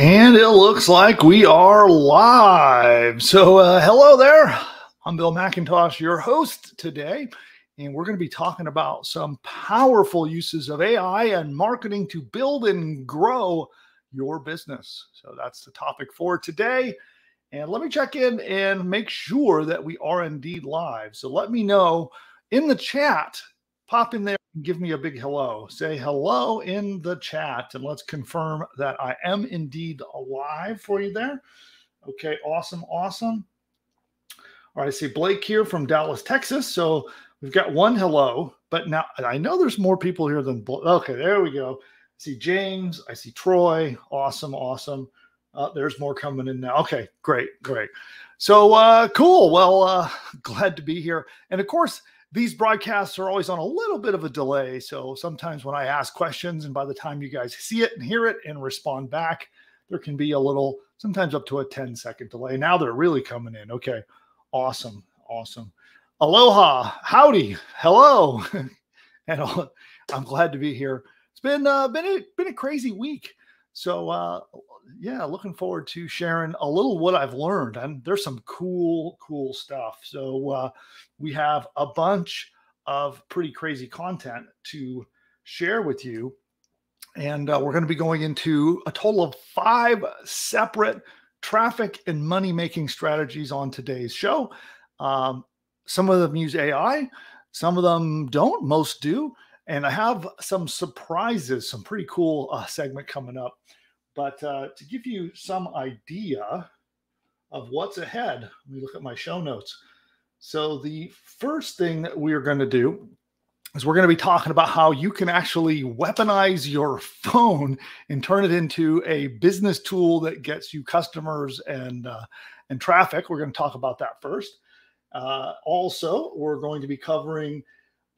And it looks like we are live. So, uh, hello there. I'm Bill McIntosh, your host today. And we're going to be talking about some powerful uses of AI and marketing to build and grow your business. So, that's the topic for today. And let me check in and make sure that we are indeed live. So, let me know in the chat, pop in there and give me a big hello. Say hello in the chat and let's confirm that I am indeed alive for you there. Okay, awesome, awesome. All right, I see Blake here from Dallas, Texas. So we've got one hello, but now I know there's more people here than Blake. Okay, there we go. I see James, I see Troy. Awesome, awesome. Uh, there's more coming in now. Okay, great, great. So uh, cool. Well, uh, glad to be here. And of course, these broadcasts are always on a little bit of a delay. So sometimes when I ask questions, and by the time you guys see it and hear it and respond back, there can be a little, sometimes up to a 10 second delay. Now they're really coming in. Okay. Awesome. Awesome. Aloha. Howdy. Hello. and I'm glad to be here. It's been uh, been a, been a crazy week. So uh, yeah, looking forward to sharing a little what I've learned. And there's some cool, cool stuff. So uh, we have a bunch of pretty crazy content to share with you. And uh, we're going to be going into a total of five separate traffic and money making strategies on today's show. Um, some of them use AI, some of them don't, most do. And I have some surprises, some pretty cool uh, segment coming up. But uh, to give you some idea of what's ahead, let me look at my show notes. So, the first thing that we're going to do is we're going to be talking about how you can actually weaponize your phone and turn it into a business tool that gets you customers and uh, and traffic. We're going to talk about that first. Uh, also, we're going to be covering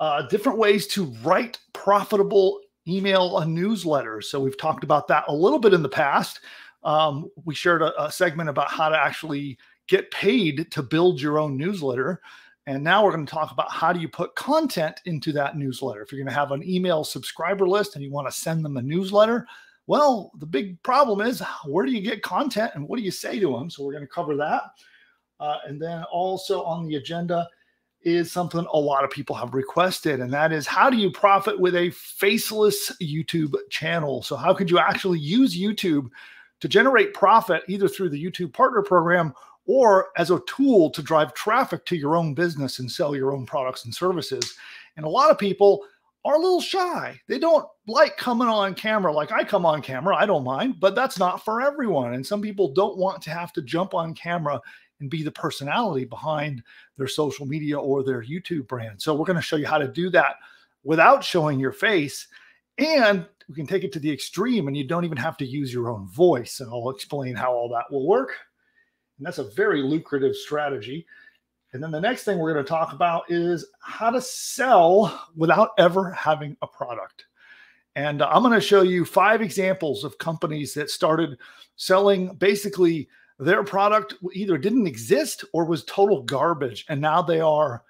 uh, different ways to write profitable email a newsletter. So we've talked about that a little bit in the past. Um, we shared a, a, segment about how to actually get paid to build your own newsletter. And now we're going to talk about how do you put content into that newsletter. If you're going to have an email subscriber list and you want to send them a newsletter, well, the big problem is where do you get content and what do you say to them? So we're going to cover that. Uh, and then also on the agenda is something a lot of people have requested, and that is how do you profit with a faceless YouTube channel? So, how could you actually use YouTube to generate profit either through the YouTube Partner Program or as a tool to drive traffic to your own business and sell your own products and services? And a lot of people are a little shy. They don't like coming on camera like I come on camera. I don't mind, but that's not for everyone. And some people don't want to have to jump on camera and be the personality behind their social media or their YouTube brand. So we're going to show you how to do that without showing your face. And we can take it to the extreme and you don't even have to use your own voice. And I'll explain how all that will work. And that's a very lucrative strategy. And then the next thing we're going to talk about is how to sell without ever having a product. And I'm going to show you five examples of companies that started selling basically their product either didn't exist or was total garbage. And now they are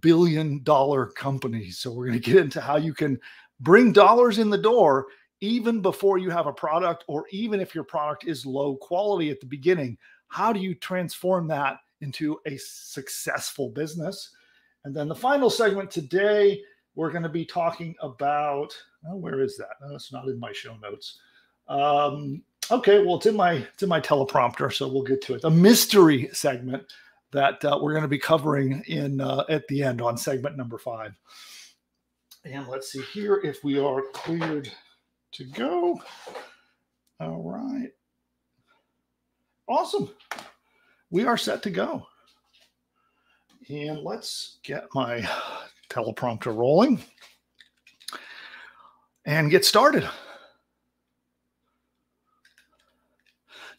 billion dollar companies. So we're going to get into how you can bring dollars in the door even before you have a product, or even if your product is low quality at the beginning. How do you transform that into a successful business? And then the final segment today, we're going to be talking about oh, where is that? No, it's not in my show notes. Um, Okay, well, it's in my it's in my teleprompter, so we'll get to it. A mystery segment that uh, we're going to be covering in uh, at the end on segment number five. And let's see here if we are cleared to go. All right. Awesome. We are set to go. And let's get my teleprompter rolling and get started.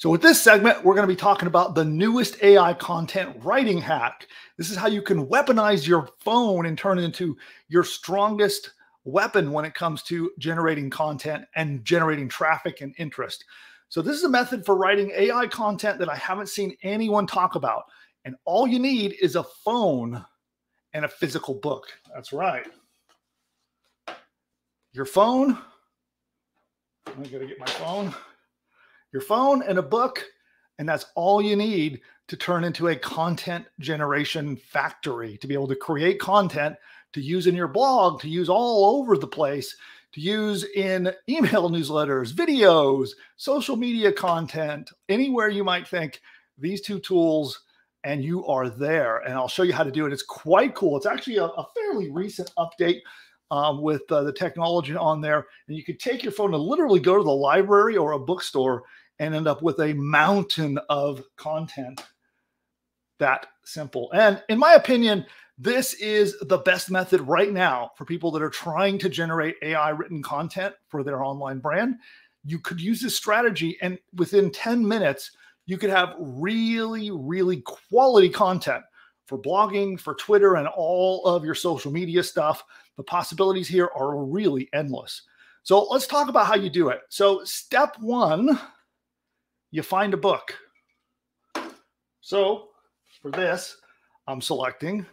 So, with this segment, we're going to be talking about the newest AI content writing hack. This is how you can weaponize your phone and turn it into your strongest weapon when it comes to generating content and generating traffic and interest. So, this is a method for writing AI content that I haven't seen anyone talk about. And all you need is a phone and a physical book. That's right. Your phone. I'm going to get my phone your phone and a book, and that's all you need to turn into a content generation factory to be able to create content to use in your blog, to use all over the place, to use in email newsletters, videos, social media content, anywhere you might think these two tools and you are there. And I'll show you how to do it. It's quite cool. It's actually a, a fairly recent update um, with uh, the technology on there. And you could take your phone and literally go to the library or a bookstore and end up with a mountain of content that simple. And in my opinion, this is the best method right now for people that are trying to generate AI written content for their online brand. You could use this strategy, and within 10 minutes, you could have really, really quality content for blogging, for Twitter, and all of your social media stuff. The possibilities here are really endless. So let's talk about how you do it. So, step one, you find a book. So, for this, I'm selecting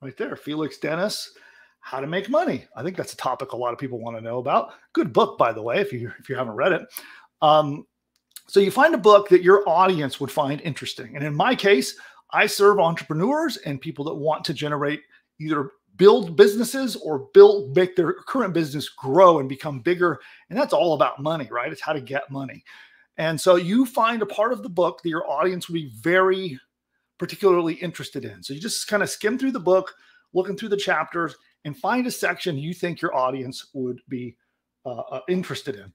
right there Felix Dennis, How to Make Money. I think that's a topic a lot of people want to know about. Good book, by the way, if you if you haven't read it. Um, so you find a book that your audience would find interesting. And in my case, I serve entrepreneurs and people that want to generate either build businesses or build make their current business grow and become bigger. And that's all about money, right? It's how to get money. And so you find a part of the book that your audience would be very particularly interested in. So you just kind of skim through the book, looking through the chapters, and find a section you think your audience would be uh, uh interested in.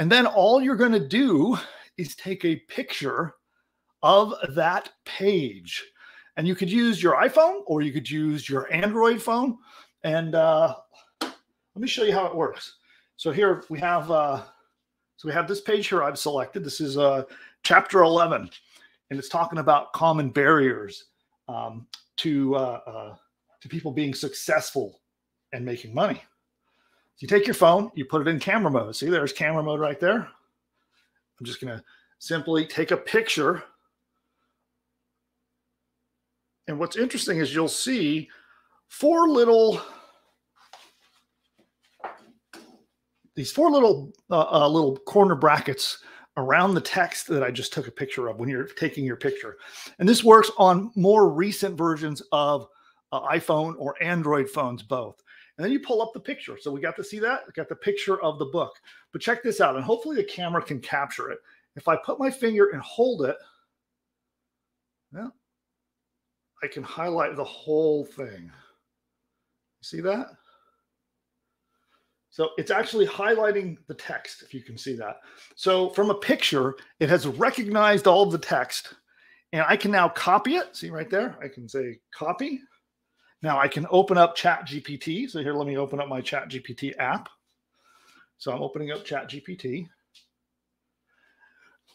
And then all you're going to do is take a picture of that page. And you could use your iPhone or you could use your Android phone. And uh, let me show you how it works. So here we have, uh, so we have this page here I've selected. This is uh, chapter 11, and it's talking about common barriers um, to, uh, uh, to people being successful and making money. So you take your phone, you put it in camera mode. See, there's camera mode right there. I'm just going to simply take a picture. And what's interesting is you'll see four little these four little uh, uh, little corner brackets around the text that I just took a picture of when you're taking your picture. And this works on more recent versions of uh, iPhone or Android phones both. And then you pull up the picture. So we got to see that. We got the picture of the book. But check this out, and hopefully the camera can capture it. If I put my finger and hold it, yeah, I can highlight the whole thing. See that? So it's actually highlighting the text, if you can see that. So from a picture, it has recognized all of the text, and I can now copy it. See right there? I can say copy. Now I can open up Chat GPT. So here, let me open up my Chat GPT app. So I'm opening up Chat GPT.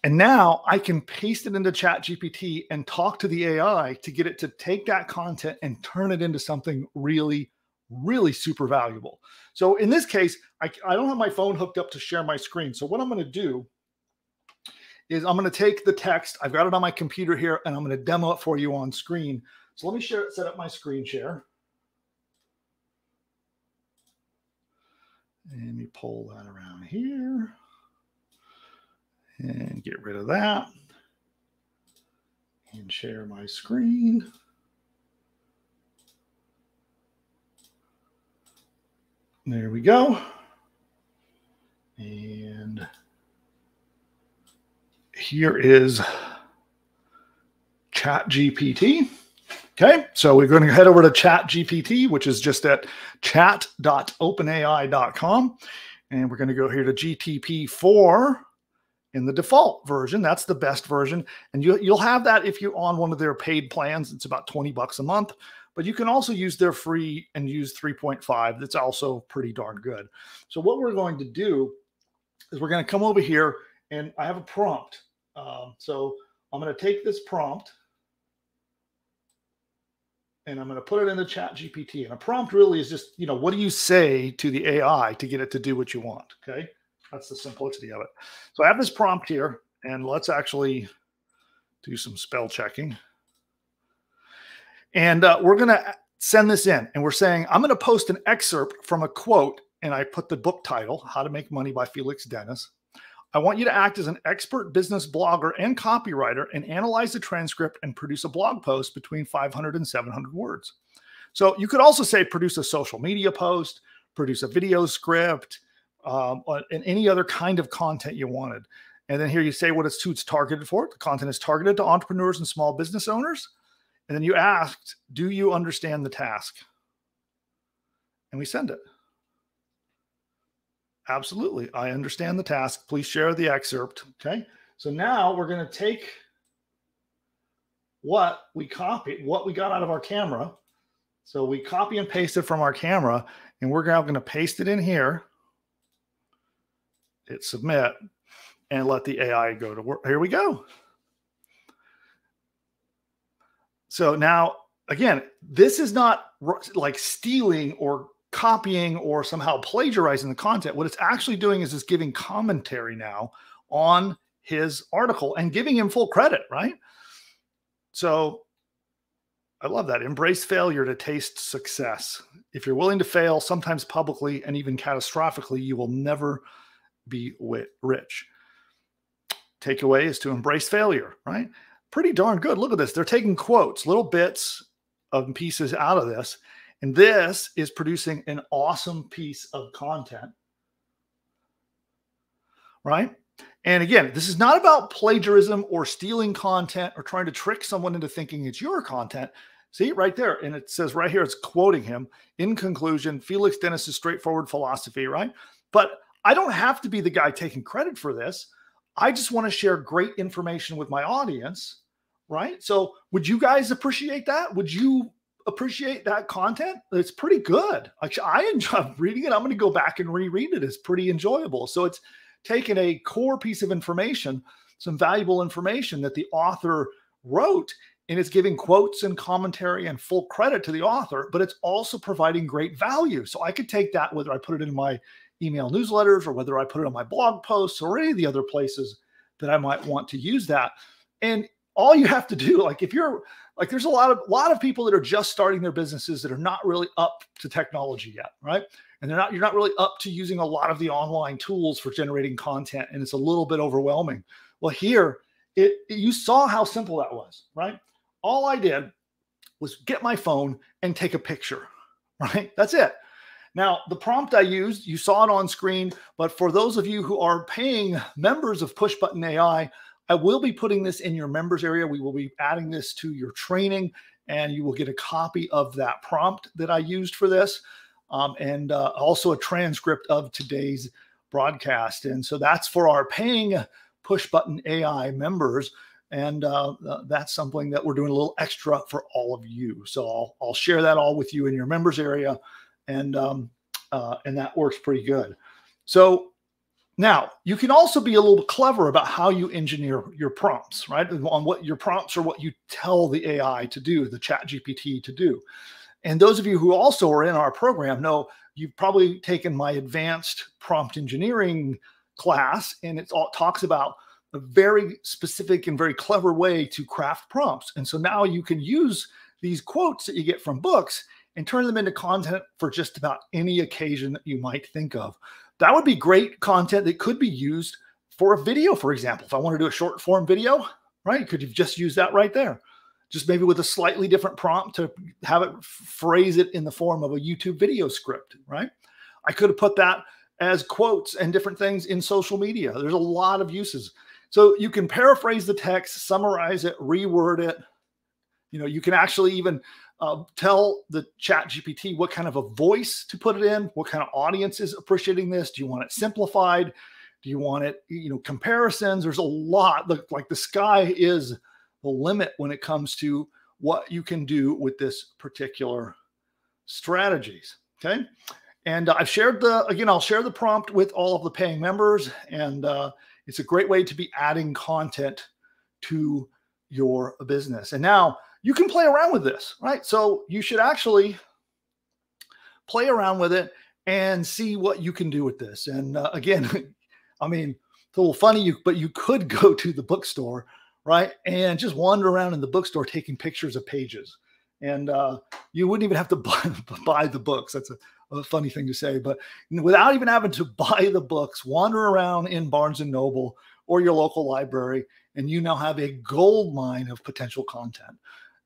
And now I can paste it into Chat GPT and talk to the AI to get it to take that content and turn it into something really, really super valuable. So in this case, I, I don't have my phone hooked up to share my screen. So what I'm going to do is I'm going to take the text. I've got it on my computer here, and I'm going to demo it for you on screen. So let me share, set up my screen share. Let me pull that around here and get rid of that and share my screen. There we go. And here is ChatGPT. Okay, so we're going to head over to ChatGPT, which is just at chat.openai.com. And we're going to go here to GTP4 in the default version. That's the best version. And you, you'll have that if you're on one of their paid plans. It's about 20 bucks a month. But you can also use their free and use 3.5. That's also pretty darn good. So what we're going to do is we're going to come over here and I have a prompt. Um, so I'm going to take this prompt and I'm going to put it in the chat GPT. And a prompt really is just, you know, what do you say to the AI to get it to do what you want? Okay. That's the simplicity of it. So I have this prompt here, and let's actually do some spell checking. And uh, we're going to send this in, and we're saying, I'm going to post an excerpt from a quote, and I put the book title, How to Make Money by Felix Dennis. I want you to act as an expert business blogger and copywriter and analyze the transcript and produce a blog post between 500 and 700 words. So you could also say produce a social media post, produce a video script, um, and any other kind of content you wanted. And then here you say what it's it's targeted for. The content is targeted to entrepreneurs and small business owners. And then you asked, do you understand the task? And we send it. Absolutely. I understand the task. Please share the excerpt. Okay. So now we're going to take what we copied, what we got out of our camera. So we copy and paste it from our camera, and we're now going to paste it in here. Hit submit and let the AI go to work. Here we go. So now, again, this is not like stealing or copying or somehow plagiarizing the content. What it's actually doing is it's giving commentary now on his article and giving him full credit, right? So I love that. Embrace failure to taste success. If you're willing to fail, sometimes publicly and even catastrophically, you will never be rich. Takeaway is to embrace failure, right? Pretty darn good. Look at this. They're taking quotes, little bits of pieces out of this and this is producing an awesome piece of content. Right? And again, this is not about plagiarism or stealing content or trying to trick someone into thinking it's your content. See right there. And it says right here, it's quoting him. In conclusion, Felix Dennis's straightforward philosophy, right? But I don't have to be the guy taking credit for this. I just want to share great information with my audience, right? So, would you guys appreciate that? Would you appreciate that content. It's pretty good. Actually, I enjoy reading it. I'm going to go back and reread it. It's pretty enjoyable. So it's taken a core piece of information, some valuable information that the author wrote, and it's giving quotes and commentary and full credit to the author, but it's also providing great value. So I could take that whether I put it in my email newsletters or whether I put it on my blog posts or any of the other places that I might want to use that. And all you have to do, like if you're like there's a lot of lot of people that are just starting their businesses that are not really up to technology yet, right? And they're not you're not really up to using a lot of the online tools for generating content, and it's a little bit overwhelming. Well, here it, it you saw how simple that was, right? All I did was get my phone and take a picture, right? That's it. Now, the prompt I used, you saw it on screen, but for those of you who are paying members of Push Button AI, I will be putting this in your members area. We will be adding this to your training, and you will get a copy of that prompt that I used for this, um, and uh, also a transcript of today's broadcast. And so that's for our paying push button AI members. And uh, that's something that we're doing a little extra for all of you. So I'll, I'll share that all with you in your members area. And, um, uh, and that works pretty good. So now, you can also be a little clever about how you engineer your prompts, right? On what your prompts are what you tell the AI to do, the chat GPT to do. And those of you who also are in our program know you've probably taken my advanced prompt engineering class, and it all talks about a very specific and very clever way to craft prompts. And so now you can use these quotes that you get from books and turn them into content for just about any occasion that you might think of that would be great content that could be used for a video, for example. If I want to do a short form video, right? Could you just use that right there? Just maybe with a slightly different prompt to have it phrase it in the form of a YouTube video script, right? I could have put that as quotes and different things in social media. There's a lot of uses. So you can paraphrase the text, summarize it, reword it. You know, you can actually even uh, tell the chat gpt what kind of a voice to put it in what kind of audience is appreciating this do you want it simplified do you want it you know comparisons there's a lot like the sky is the limit when it comes to what you can do with this particular strategies okay? And uh, i've shared the again i'll share the prompt with all of the paying members and uh, it's a great way to be adding content to your business. And now you can play around with this, right? So you should actually play around with it and see what you can do with this. And uh, again, I mean, it's a little funny, you, but you could go to the bookstore, right? And just wander around in the bookstore taking pictures of pages. And uh, you wouldn't even have to buy, buy the books. That's a, a funny thing to say, but without even having to buy the books, wander around in Barnes and Noble or your local library, and you now have a gold mine of potential content.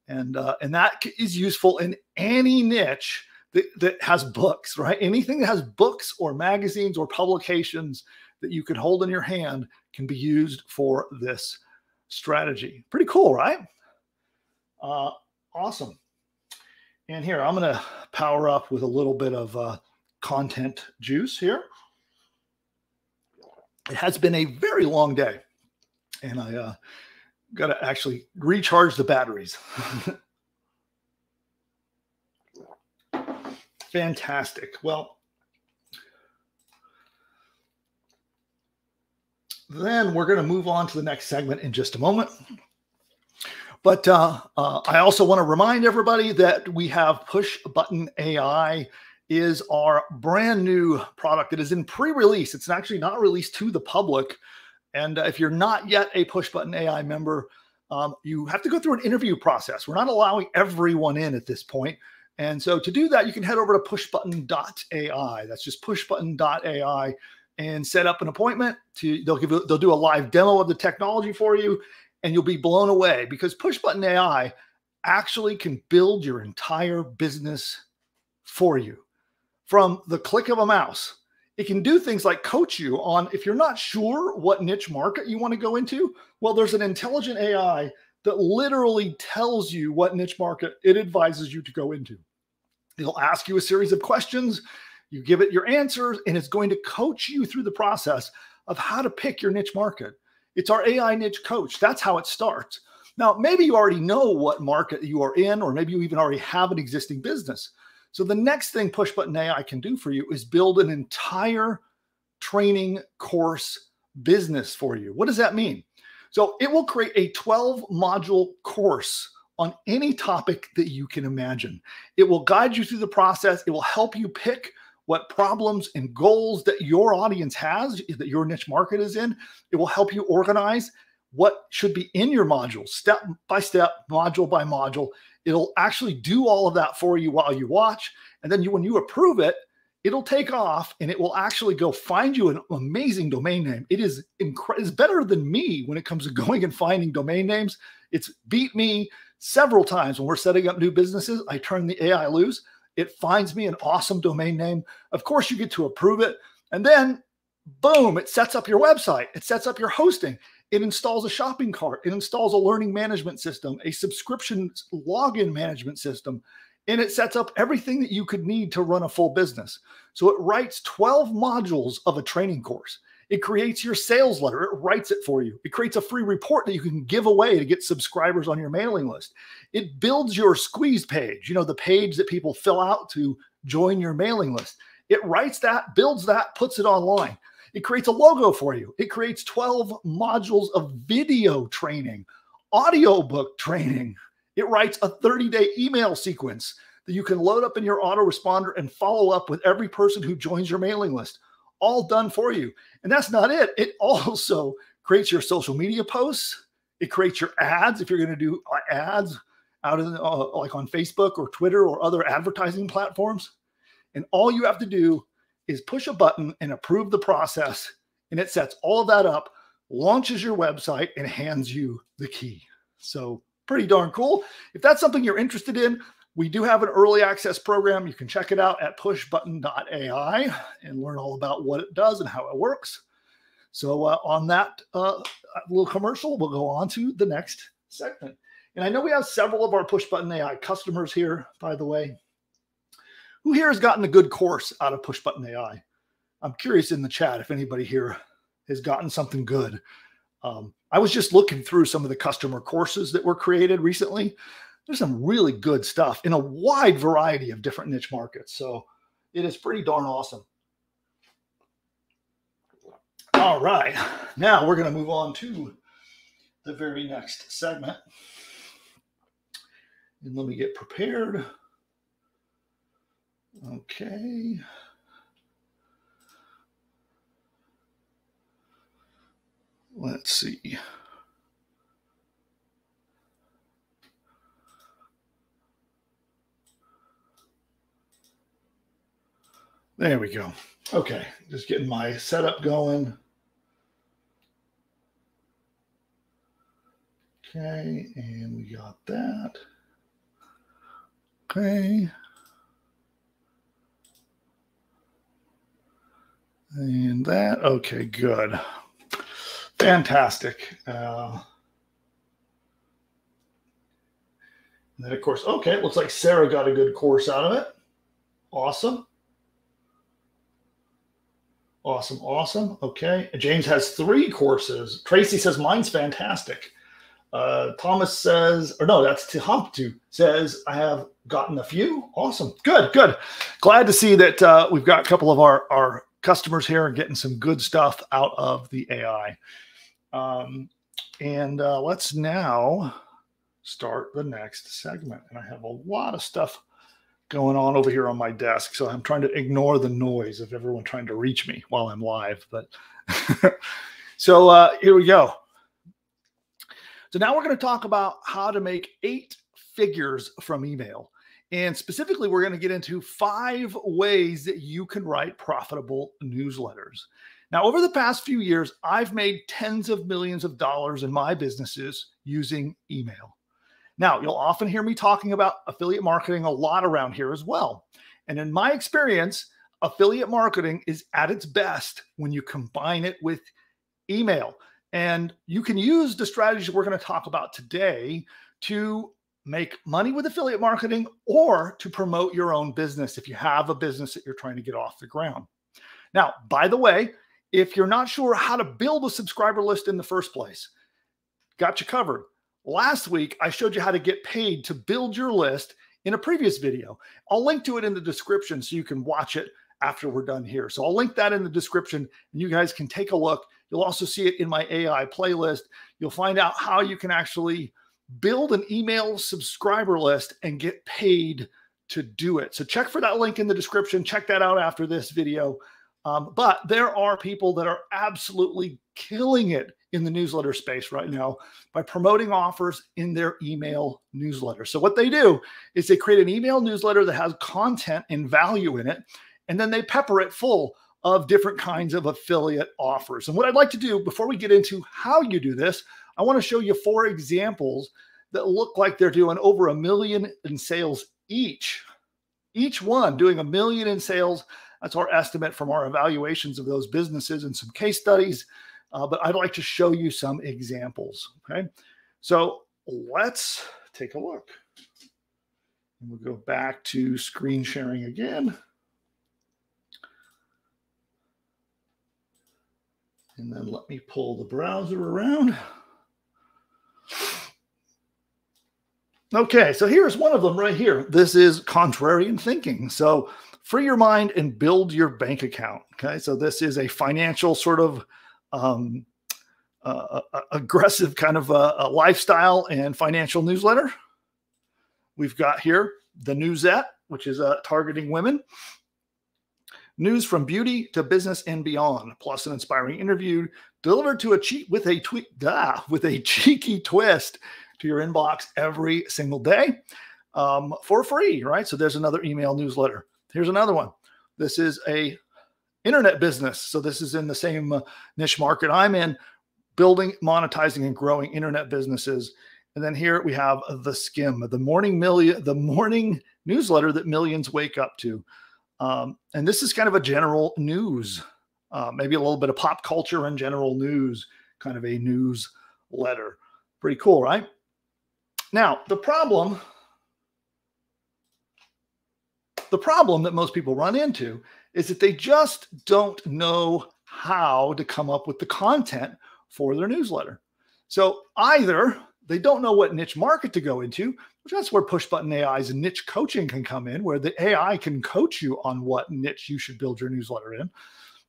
And uh, and that is useful in any niche that, that has books, right? Anything that has books or magazines or publications that you can hold in your hand can be used for this strategy. Pretty cool, right? Uh, awesome. And here, I'm going to power up with a little bit of uh, content juice here. It has been a very long day, and I uh, got to actually recharge the batteries. Fantastic. Well, then we're going to move on to the next segment in just a moment. But uh, uh, I also want to remind everybody that we have Push Button AI is our brand new product. It is in pre-release. It's actually not released to the public. And uh, if you're not yet a Push Button AI member, um, you have to go through an interview process. We're not allowing everyone in at this point. And so to do that, you can head over to pushbutton.ai. That's just pushbutton.ai and set up an appointment to they'll give they'll do a live demo of the technology for you and you'll be blown away because push button AI actually can build your entire business for you from the click of a mouse. It can do things like coach you on if you're not sure what niche market you want to go into. Well, there's an intelligent AI that literally tells you what niche market it advises you to go into. It'll ask you a series of questions, you give it your answers, and it's going to coach you through the process of how to pick your niche market. It's our AI niche coach. That's how it starts. Now, maybe you already know what market you are in, or maybe you even already have an existing business. So the next thing Push Button AI can do for you is build an entire training course business for you. What does that mean? So it will create a 12 module course on any topic that you can imagine. It will guide you through the process. It will help you pick what problems and goals that your audience has, that your niche market is in. It will help you organize what should be in your module, step by step, module by module. It'll actually do all of that for you while you watch. And then you, when you approve it, it'll take off and it will actually go find you an amazing domain name. It is incredible. It's better than me when it comes to going and finding domain names. It's beat me several times when we're setting up new businesses. I turn the AI loose it finds me an awesome domain name. Of course, you get to approve it. And then, boom, it sets up your website, it sets up your hosting. It installs a shopping cart. It installs a learning management system, a subscription login management system, and it sets up everything that you could need to run a full business. So it writes 12 modules of a training course. It creates your sales letter. It writes it for you. It creates a free report that you can give away to get subscribers on your mailing list. It builds your squeeze page, you know, the page that people fill out to join your mailing list. It writes that, builds that, puts it online. It creates a logo for you. It creates 12 modules of video training, audiobook training. It writes a 30 day email sequence that you can load up in your autoresponder and follow up with every person who joins your mailing list all done for you. And that's not it. It also creates your social media posts. It creates your ads if you're going to do uh, ads out of uh, like on Facebook or Twitter or other advertising platforms. And all you have to do is push a button and approve the process, and it sets all of that up, launches your website, and hands you the key. So pretty darn cool. If that's something you're interested in, we do have an early access program. You can check it out at pushbutton.ai and learn all about what it does and how it works. So, uh, on that uh, little commercial, we'll go on to the next segment. And I know we have several of our push button AI customers here, by the way. Who here has gotten a good course out of push button AI? I'm curious in the chat if anybody here has gotten something good. Um, I was just looking through some of the customer courses that were created recently there's some really good stuff in a wide variety of different niche markets. So it is pretty darn awesome. All right, now we're going to move on to the very next segment. And let me get prepared. Okay. Let's see. There we go. Okay, just getting my setup going. Okay, and we got that. Okay. And that, okay, good. Fantastic. Uh, and then, of course, okay, it looks like Sarah got a good course out of it. Awesome. Awesome, awesome. Okay. James has three courses. Tracy says mine's fantastic. Uh, Thomas says, or no, that's Tihamptu says, I have gotten a few. Awesome. Good, good. Glad to see that uh, we've got a couple of our, our customers here and getting some good stuff out of the AI. Um, and uh, let's now start the next segment. And I have a lot of stuff going on over here on my desk. So I'm trying to ignore the noise of everyone trying to reach me while I'm live. But so uh, here we go. So now we're going to talk about how to make eight figures from email. And specifically, we're going to get into five ways that you can write profitable newsletters. Now, over the past few years, I've made tens of millions of dollars in my businesses using email. Now, you'll often hear me talking about affiliate marketing a lot around here as well. And in my experience, affiliate marketing is at its best when you combine it with email. And you can use the strategies we're going to talk about today to make money with affiliate marketing or to promote your own business if you have a business that you're trying to get off the ground. Now, by the way, if you're not sure how to build a subscriber list in the first place, got you covered. Last week, I showed you how to get paid to build your list in a previous video. I'll link to it in the description so you can watch it after we're done here. So I'll link that in the description and you guys can take a look. You'll also see it in my AI playlist. You'll find out how you can actually build an email subscriber list and get paid to do it. So check for that link in the description. Check that out after this video. Um, but there are people that are absolutely killing it in the newsletter space right now by promoting offers in their email newsletter. So what they do is they create an email newsletter that has content and value in it and then they pepper it full of different kinds of affiliate offers. And what I'd like to do before we get into how you do this, I want to show you four examples that look like they're doing over a million in sales each. Each one doing a million in sales. That's our estimate from our evaluations of those businesses and some case studies. Uh, but I'd like to show you some examples. Okay. So let's take a look. And we'll go back to screen sharing again. And then let me pull the browser around. Okay, so here's one of them right here. This is contrarian thinking. So free your mind and build your bank account. Okay, so this is a financial sort of um, uh, aggressive kind of a, a lifestyle and financial newsletter. We've got here the Newsette, which is uh, targeting women. News from beauty to business and beyond, plus an inspiring interview delivered to a cheat with a tweet ah, with a cheeky twist to your inbox every single day um, for free, right? So there's another email newsletter. Here's another one. This is a internet business. So this is in the same uh, niche market I'm in, building, monetizing, and growing internet businesses. And then here we have theSkimm, the morning million, the morning newsletter that millions wake up to. Um, and this is kind of a general news, uh, maybe a little bit of pop culture and general news, kind of a newsletter. Pretty cool, right? Now, the problem, the problem that most people run into is that they just don't know how to come up with the content for their newsletter. So either they don't know what niche market to go into, which that's where push button AI's niche coaching can come in, where the AI can coach you on what niche you should build your newsletter in.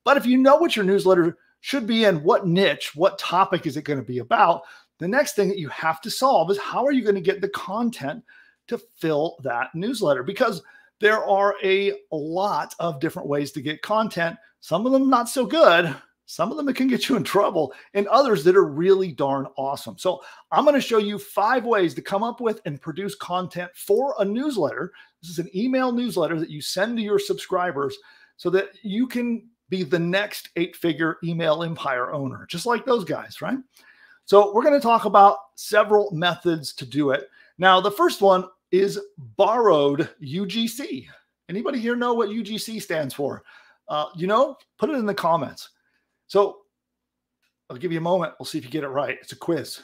But if you know what your newsletter should be in, what niche, what topic is it going to be about, the next thing that you have to solve is how are you going to get the content to fill that newsletter? Because there are a lot of different ways to get content, some of them not so good, some of them that can get you in trouble, and others that are really darn awesome. So, I'm going to show you five ways to come up with and produce content for a newsletter. This is an email newsletter that you send to your subscribers so that you can be the next eight figure email empire owner, just like those guys, right? So, we're going to talk about several methods to do it. Now, the first one is borrowed UGC. Anybody here know what UGC stands for? Uh, you know, put it in the comments. So, I'll give you a moment. We'll see if you get it right. It's a quiz.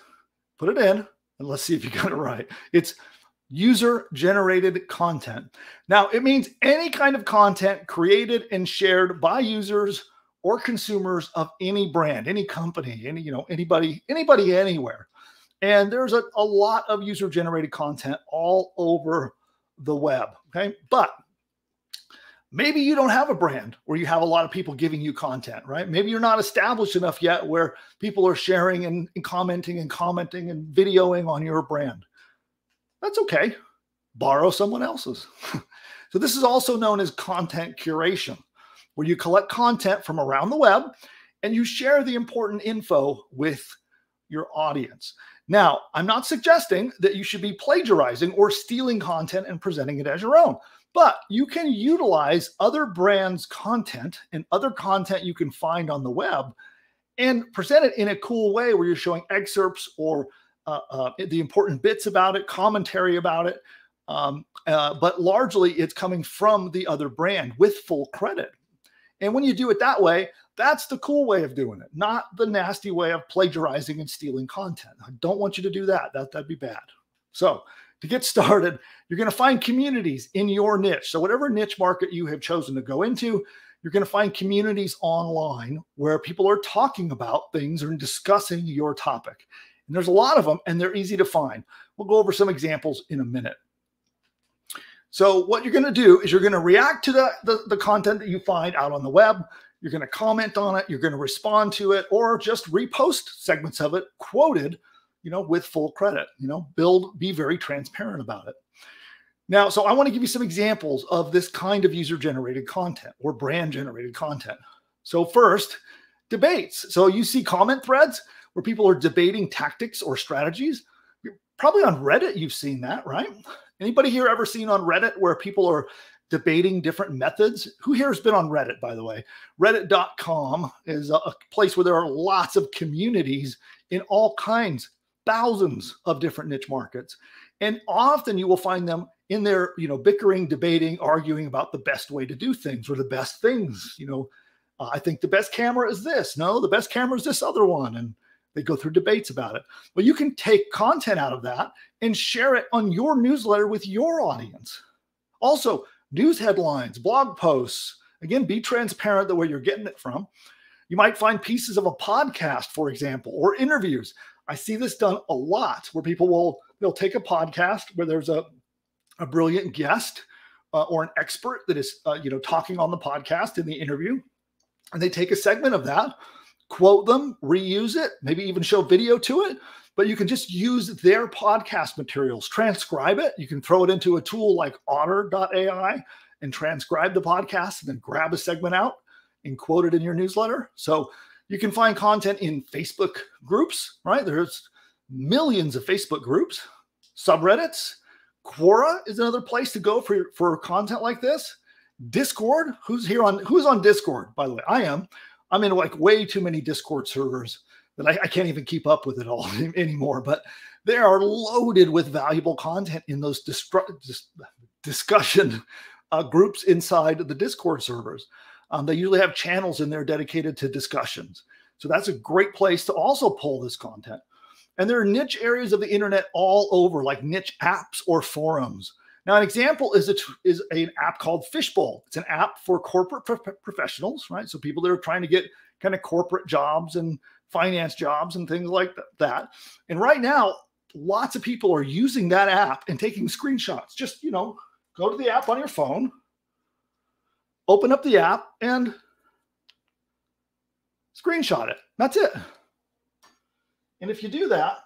Put it in and let's see if you got it right. It's user generated content. Now, it means any kind of content created and shared by users or consumers of any brand, any company, any, you know, anybody, anybody anywhere. And there's a, a lot of user generated content all over the web. Okay. But maybe you don't have a brand where you have a lot of people giving you content, right? Maybe you're not established enough yet where people are sharing and, and commenting and commenting and videoing on your brand. That's okay. Borrow someone else's. so, this is also known as content curation, where you collect content from around the web and you share the important info with your audience. Now, I'm not suggesting that you should be plagiarizing or stealing content and presenting it as your own, but you can utilize other brands' content and other content you can find on the web and present it in a cool way where you're showing excerpts or uh, uh, the important bits about it, commentary about it. Um, uh, but largely it's coming from the other brand with full credit. And when you do it that way, that's the cool way of doing it, not the nasty way of plagiarizing and stealing content. I don't want you to do that. that that'd be bad. So, to get started, you're going to find communities in your niche. So, whatever niche market you have chosen to go into, you're going to find communities online where people are talking about things or discussing your topic. And there's a lot of them, and they're easy to find. We'll go over some examples in a minute. So, what you're going to do is you're going to react to the, the, the content that you find out on the web. You're going to comment on it. You're going to respond to it, or just repost segments of it quoted, you know, with full credit. You know, build, be very transparent about it. Now, so I want to give you some examples of this kind of user generated content or brand generated content. So, first, debates. So, you see comment threads where people are debating tactics or strategies. Probably on Reddit, you've seen that, right? Anybody here ever seen on Reddit where people are debating different methods? Who here has been on Reddit, by the way? Reddit.com is a place where there are lots of communities in all kinds, thousands of different niche markets. And often you will find them in there, you know, bickering, debating, arguing about the best way to do things or the best things. You know, uh, I think the best camera is this. No, the best camera is this other one. And they go through debates about it. Well, you can take content out of that and share it on your newsletter with your audience. Also, news headlines, blog posts. Again, be transparent the way you're getting it from. You might find pieces of a podcast, for example, or interviews. I see this done a lot where people will they'll take a podcast where there's a, a brilliant guest uh, or an expert that is uh, you know talking on the podcast in the interview, and they take a segment of that quote them, reuse it, maybe even show video to it. But you can just use their podcast materials, transcribe it. You can throw it into a tool like otter.ai and transcribe the podcast and then grab a segment out and quote it in your newsletter. So you can find content in Facebook groups, right? There's millions of Facebook groups, subreddits. Quora is another place to go for, for content like this. Discord, who's here on who's on Discord, by the way? I am. I'm in like way too many Discord servers that I, I can't even keep up with it all anymore. But they are loaded with valuable content in those dis- discussion uh, groups inside the Discord servers. Um, they usually have channels in there dedicated to discussions. So that's a great place to also pull this content. And there are niche areas of the internet all over, like niche apps or forums. Now, an example is a, is an app called Fishbowl. It's an app for corporate pro- professionals, right? So people that are trying to get kind of corporate jobs and finance jobs and things like that. And right now, lots of people are using that app and taking screenshots. Just, you know, go to the app on your phone, open up the app and screenshot it. That's it. And if you do that,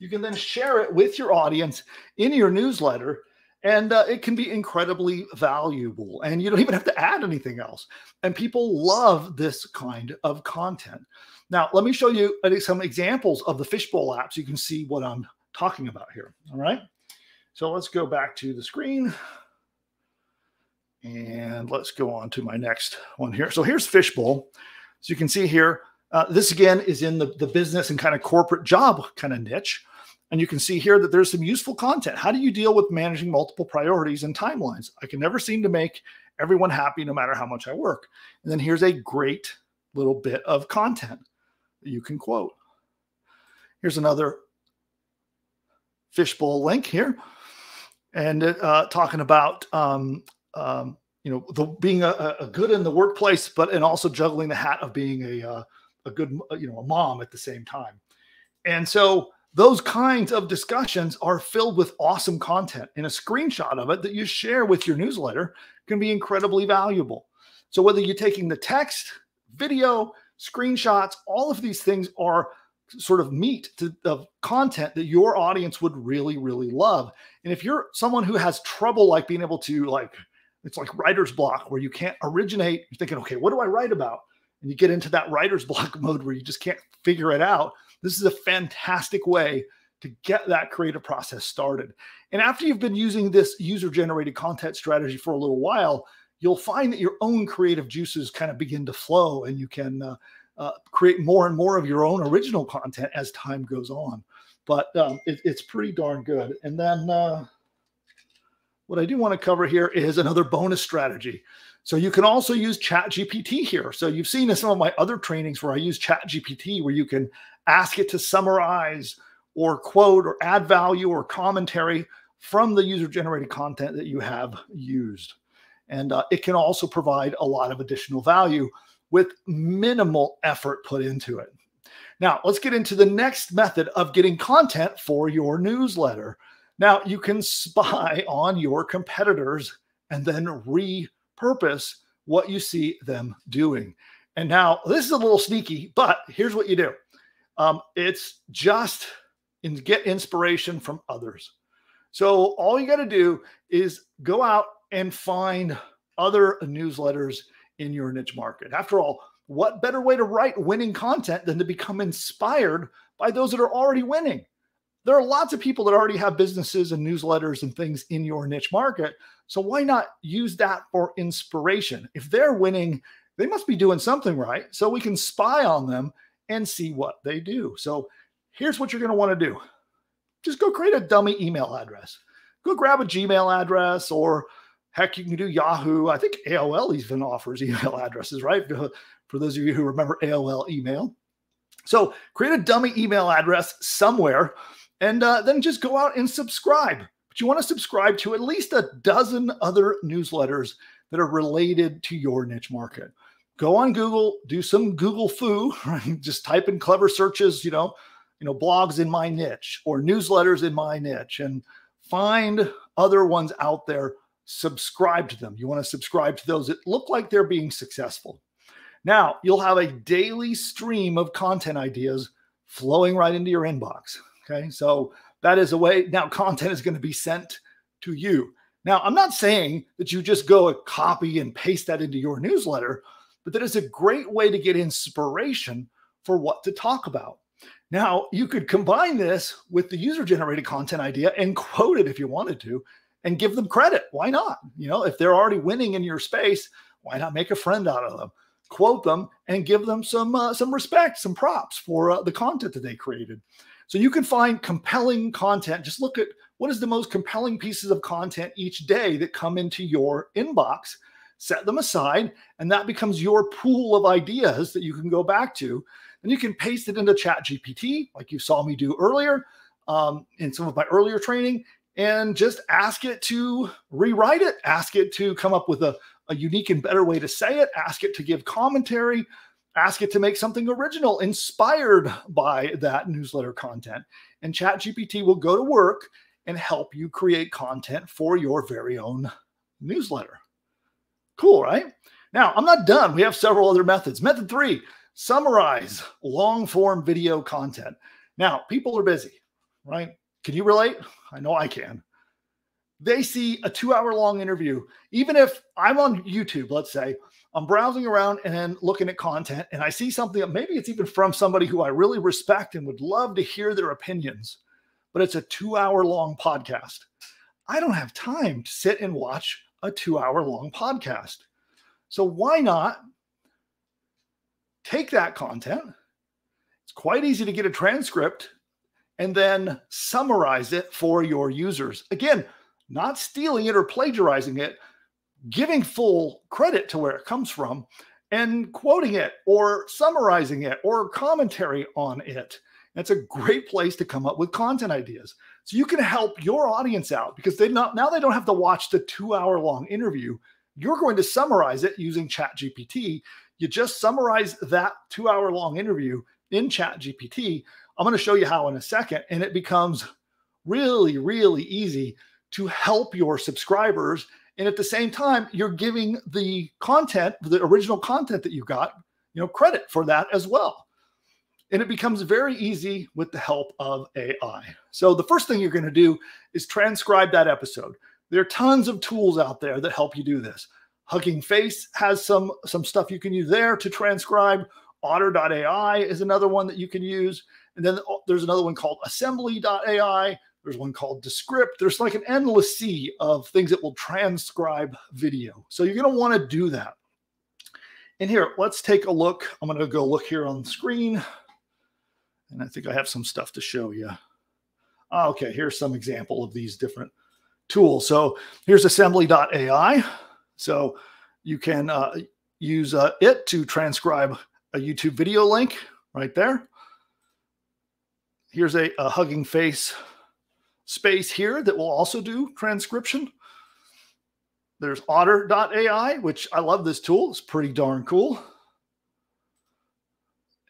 you can then share it with your audience in your newsletter, and uh, it can be incredibly valuable. And you don't even have to add anything else. And people love this kind of content. Now, let me show you some examples of the Fishbowl apps. You can see what I'm talking about here. All right. So let's go back to the screen. And let's go on to my next one here. So here's Fishbowl. So you can see here, uh, this again is in the, the business and kind of corporate job kind of niche. And you can see here that there's some useful content. How do you deal with managing multiple priorities and timelines? I can never seem to make everyone happy no matter how much I work. And then here's a great little bit of content that you can quote. Here's another fishbowl link here. And uh, talking about um, um, you know, the, being a, a, good in the workplace, but and also juggling the hat of being a uh, a good you know a mom at the same time. And so those kinds of discussions are filled with awesome content, and a screenshot of it that you share with your newsletter can be incredibly valuable. So whether you're taking the text, video, screenshots, all of these things are sort of meat to, of content that your audience would really really love and if you're someone who has trouble like being able to like it's like writer's block where you can't originate. You're thinking, okay, what do I write about? And you get into that writer's block mode where you just can't figure it out. This is a fantastic way to get that creative process started. And after you've been using this user generated content strategy for a little while, you'll find that your own creative juices kind of begin to flow and you can uh, uh, create more and more of your own original content as time goes on. But um, it, it's pretty darn good. And then, uh, what I do want to cover here is another bonus strategy. So you can also use Chat GPT here. So you've seen in some of my other trainings where I use Chat GPT, where you can ask it to summarize or quote or add value or commentary from the user generated content that you have used. And uh, it can also provide a lot of additional value with minimal effort put into it. Now, let's get into the next method of getting content for your newsletter. Now, you can spy on your competitors and then repurpose what you see them doing. And now, this is a little sneaky, but here's what you do um, it's just in, get inspiration from others. So, all you got to do is go out and find other newsletters in your niche market. After all, what better way to write winning content than to become inspired by those that are already winning? There are lots of people that already have businesses and newsletters and things in your niche market. So why not use that for inspiration? If they're winning, they must be doing something right. So we can spy on them and see what they do. So here's what you're going to want to do just go create a dummy email address. Go grab a Gmail address or heck, you can do Yahoo. I think AOL even offers email addresses, right? For those of you who remember AOL email. So create a dummy email address somewhere and uh, then just go out and subscribe. But you want to subscribe to at least a dozen other newsletters that are related to your niche market. Go on Google, do some Google fu, right? just type in clever searches, you know, you know, blogs in my niche or newsletters in my niche, and find other ones out there. Subscribe to them. You want to subscribe to those that look like they're being successful. Now you'll have a daily stream of content ideas flowing right into your inbox. Okay. So that is a way. Now, content is going to be sent to you. Now, I'm not saying that you just go and copy and paste that into your newsletter, but that is a great way to get inspiration for what to talk about. Now, you could combine this with the user generated content idea and quote it if you wanted to and give them credit. Why not? You know, if they're already winning in your space, why not make a friend out of them? Quote them and give them some uh, some respect, some props for uh, the content that they created. So you can find compelling content. Just look at what is the most compelling pieces of content each day that come into your inbox, set them aside, and that becomes your pool of ideas that you can go back to. And you can paste it into Chat GPT, like you saw me do earlier um, in some of my earlier training, and just ask it to rewrite it, ask it to come up with a, a unique and better way to say it, ask it to give commentary, ask it to make something original inspired by that newsletter content. And ChatGPT will go to work and help you create content for your very own newsletter. Cool, right? Now, I'm not done. We have several other methods. Method three summarize long form video content. Now, people are busy, right? Can you relate? I know I can. They see a two hour long interview. Even if I'm on YouTube, let's say, I'm browsing around and looking at content, and I see something that maybe it's even from somebody who I really respect and would love to hear their opinions, but it's a two hour long podcast. I don't have time to sit and watch a two hour long podcast. So why not take that content? It's quite easy to get a transcript and then summarize it for your users. Again, not stealing it or plagiarizing it, giving full credit to where it comes from and quoting it or summarizing it or commentary on it. It's a great place to come up with content ideas. So you can help your audience out because they not now they don't have to watch the two hour long interview. You're going to summarize it using ChatGPT. You just summarize that two hour long interview in ChatGPT. I'm going to show you how in a second, and it becomes really, really easy to help your subscribers. And at the same time, you're giving the content, the original content that you got, you know, credit for that as well. And it becomes very easy with the help of AI. So the first thing you're going to do is transcribe that episode. There are tons of tools out there that help you do this. Hugging Face has some some stuff you can use there to transcribe. Otter.ai is another one that you can use. And then oh, there's another one called assembly.ai. There's one called Descript. There's like an endless sea of things that will transcribe video. So you're going to want to do that. And here, let's take a look. I'm going to go look here on the screen. And I think I have some stuff to show you. Ah, okay, here's some example of these different tools. So here's assembly.ai. So you can uh, use uh, it to transcribe a YouTube video link right there. Here's a, a Hugging Face space here that will also do transcription. There's otter.ai, which I love this tool. It's pretty darn cool.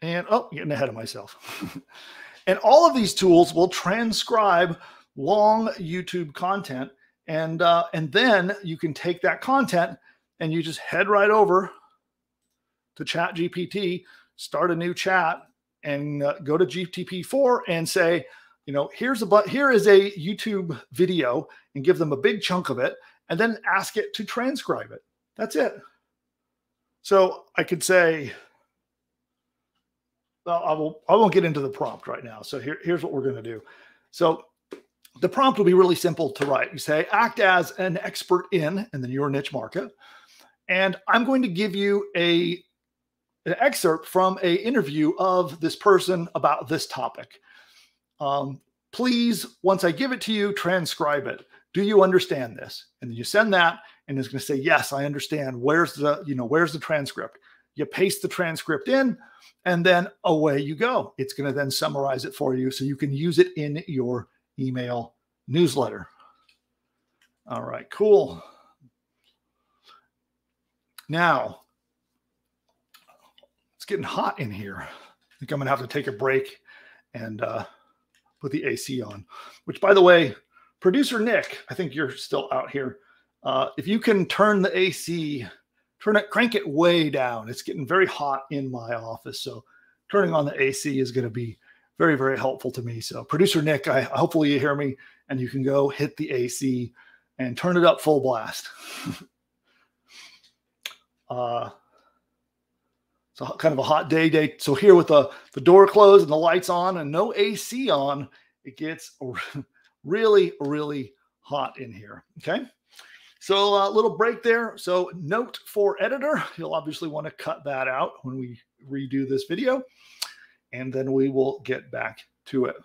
And oh, getting ahead of myself. and all of these tools will transcribe long YouTube content. And uh, and then you can take that content and you just head right over to Chat GPT, start a new chat, and uh, go to GPT-4 and say, you know, here's a but here is a YouTube video and give them a big chunk of it and then ask it to transcribe it. That's it. So I could say, well, I will I won't get into the prompt right now. So here, here's what we're going to do. So the prompt will be really simple to write. You say, act as an expert in, and then your niche market. And I'm going to give you a an excerpt from a interview of this person about this topic. Um, please, once I give it to you, transcribe it. Do you understand this? And then you send that, and it's going to say, "Yes, I understand." Where's the, you know, where's the transcript? You paste the transcript in, and then away you go. It's going to then summarize it for you, so you can use it in your email newsletter. All right, cool. Now, it's getting hot in here. I think I'm going to have to take a break and uh, put the AC on. Which, by the way, producer Nick, I think you're still out here. Uh, if you can turn the AC, turn it, crank it way down. It's getting very hot in my office, so turning on the AC is going to be very, very helpful to me. So, producer Nick, I hopefully you hear me, and you can go hit the AC and turn it up full blast. uh, it's a, kind of a hot day day. So here with the, the door closed and the lights on and no AC on, it gets really, really hot in here. Okay. So a little break there. So note for editor, you'll obviously want to cut that out when we redo this video. And then we will get back to it.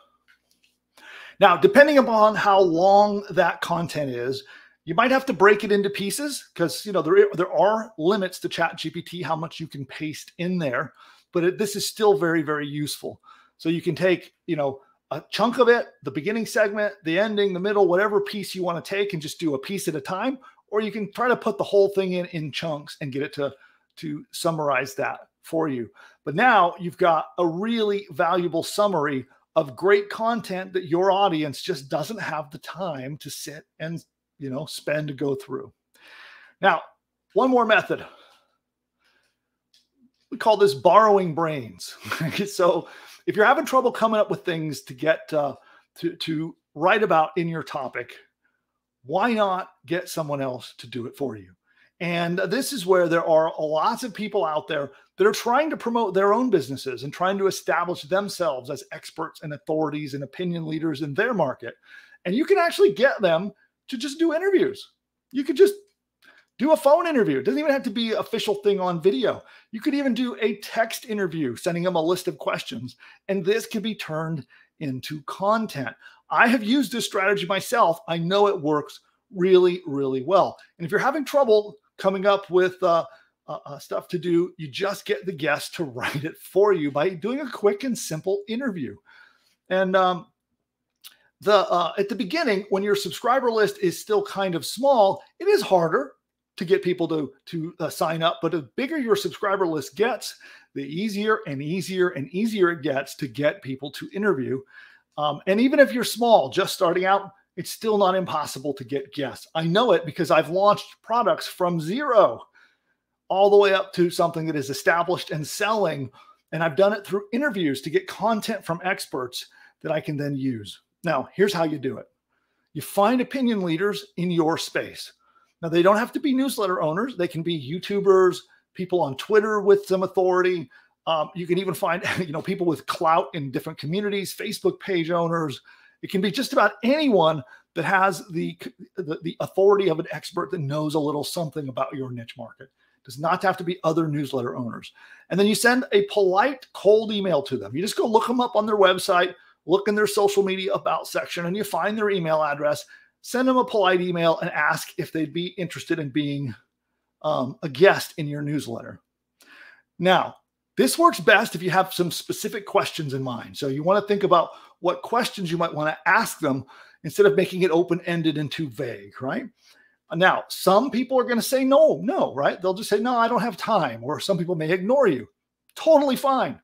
Now, depending upon how long that content is, you might have to break it into pieces because you know there there are limits to Chat GPT how much you can paste in there, but it, this is still very very useful. So you can take you know a chunk of it, the beginning segment, the ending, the middle, whatever piece you want to take, and just do a piece at a time, or you can try to put the whole thing in in chunks and get it to to summarize that for you. But now you've got a really valuable summary of great content that your audience just doesn't have the time to sit and you know, spend to go through. Now, one more method. We call this borrowing brains. so if you're having trouble coming up with things to get uh, to, to write about in your topic, why not get someone else to do it for you? And this is where there are lots of people out there that are trying to promote their own businesses and trying to establish themselves as experts and authorities and opinion leaders in their market. And you can actually get them to just do interviews. You could just Do a phone interview. It doesn't even have to be official thing on video. You could even do a text interview, sending them a list of questions, and this can be turned into content. I have used this strategy myself. I know it works really, really well. And if you're having trouble coming up with uh, uh, uh, stuff to do, you just get the guest to write it for you by doing a quick and simple interview. And um, the uh, at the beginning, when your subscriber list is still kind of small, it is harder to get people to to uh, sign up. But the bigger your subscriber list gets, the easier and easier and easier it gets to get people to interview. Um, and even if you're small, just starting out, it's still not impossible to get guests. I know it because I've launched products from zero all the way up to something that is established and selling. And I've done it through interviews to get content from experts that I can then use. Now, here's how you do it you find opinion leaders in your space. Now, they don't have to be newsletter owners, they can be YouTubers, people on Twitter with some authority. Um, you can even find, you know, people with clout in different communities, Facebook page owners. It can be just about anyone that has the, the, the authority of an expert that knows a little something about your niche market does not have to be other newsletter owners. And then you send a polite cold email to them. You just go look them up on their website, look in their social media about section, and you find their email address. Send them a polite email and ask if they'd be interested in being um, a guest in your newsletter. Now, this works best if you have some specific questions in mind. So you want to think about what questions you might want to ask them instead of making it open ended and too vague, right? Now, some people are going to say no, no, right? They'll just say, no, I don't have time. Or some people may ignore you. Totally fine.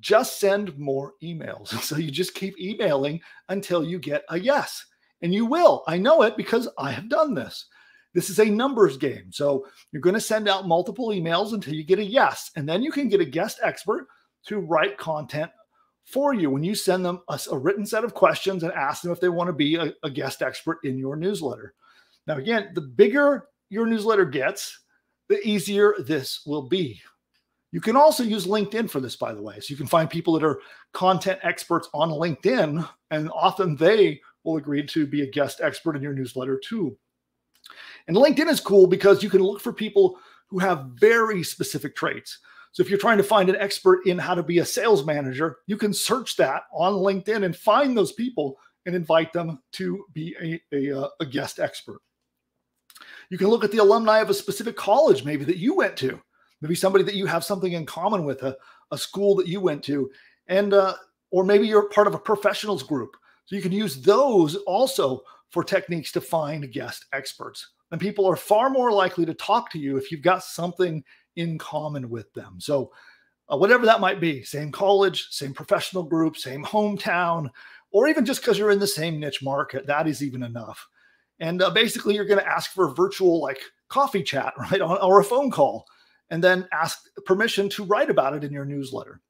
Just send more emails. So you just keep emailing until you get a yes. And you will. I know it because I have done this. This is a numbers game. So you're going to send out multiple emails until you get a yes. And then you can get a guest expert to write content for you when you send them a, a written set of questions and ask them if they want to be a, a guest expert in your newsletter. Now, again, the bigger your newsletter gets, the easier this will be. You can also use LinkedIn for this, by the way. So you can find people that are content experts on LinkedIn, and often they will agree to be a guest expert in your newsletter too. And LinkedIn is cool because you can look for people who have very specific traits. So if you're trying to find an expert in how to be a sales manager, you can search that on LinkedIn and find those people and invite them to be a, a, uh, a guest expert. You can look at the alumni of a specific college, maybe that you went to, maybe somebody that you have something in common with, a, a school that you went to, and uh, or maybe you're part of a professionals group. So you can use those also for techniques to find guest experts. And people are far more likely to talk to you if you've got something in common with them. So uh, whatever that might be, same college, same professional group, same hometown, or even just because you're in the same niche market, that is even enough. And uh, basically, you're going to ask for a virtual like coffee chat, right, or a phone call, and then ask permission to write about it in your newsletter.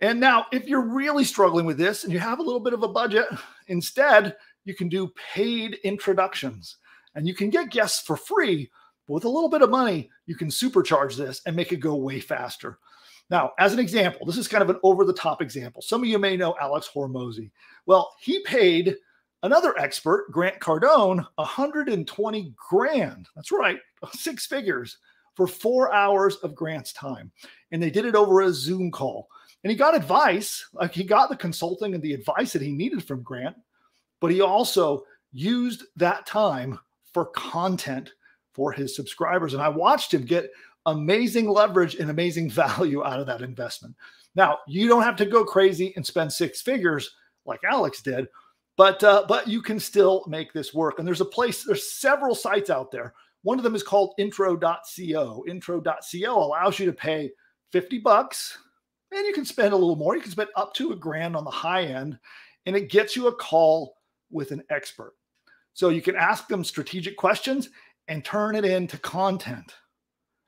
And now, if you're really struggling with this and you have a little bit of a budget, instead, you can do paid introductions and you can get guests for free. But with a little bit of money, you can supercharge this and make it go way faster. Now, as an example, this is kind of an over the top example. Some of you may know Alex Hormozi. Well, he paid Another expert, Grant Cardone, 120 grand. That's right, six figures for four hours of Grant's time. And they did it over a Zoom call. And he got advice, like he got the consulting and the advice that he needed from Grant, but he also used that time for content for his subscribers. And I watched him get amazing leverage and amazing value out of that investment. Now, you don't have to go crazy and spend six figures like Alex did, but uh, but you can still make this work. And there's a place, there's several sites out there. One of them is called intro.co. Intro.co allows you to pay 50 bucks and you can spend a little more. You can spend up to a grand on the high end, and it gets you a call with an expert. So you can ask them strategic questions and turn it into content.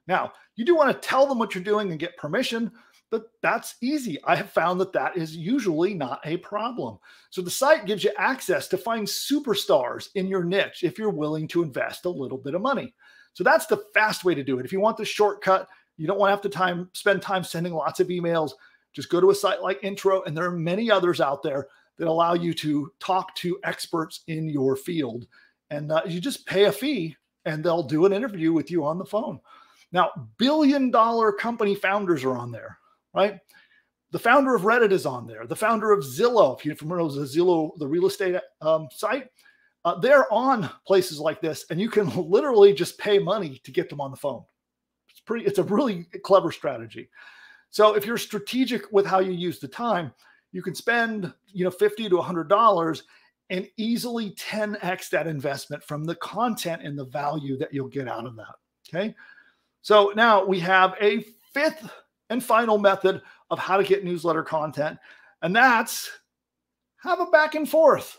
Now, you do want to tell them what you're doing and get permission, but that's easy. I have found that that is usually not a problem. So the site gives you access to find superstars in your niche if you're willing to invest a little bit of money. So that's the fast way to do it. If you want the shortcut, you don't want to have to time spend time sending lots of emails. Just go to a site like Intro, and there are many others out there that allow you to talk to experts in your field. And uh, you just pay a fee and they'll do an interview with you on the phone. Now, billion dollar company founders are on there, right? The founder of Reddit is on there. The founder of Zillow, if you're familiar Zillow, the real estate um, site, uh, they're on places like this, and you can literally just pay money to get them on the phone. It's pretty. It's a really clever strategy. So if you're strategic with how you use the time, you can spend you know fifty to hundred dollars and easily 10x that investment from the content and the value that you'll get out of that. Okay. So now we have a fifth and final method of how to get newsletter content, and that's have a back and forth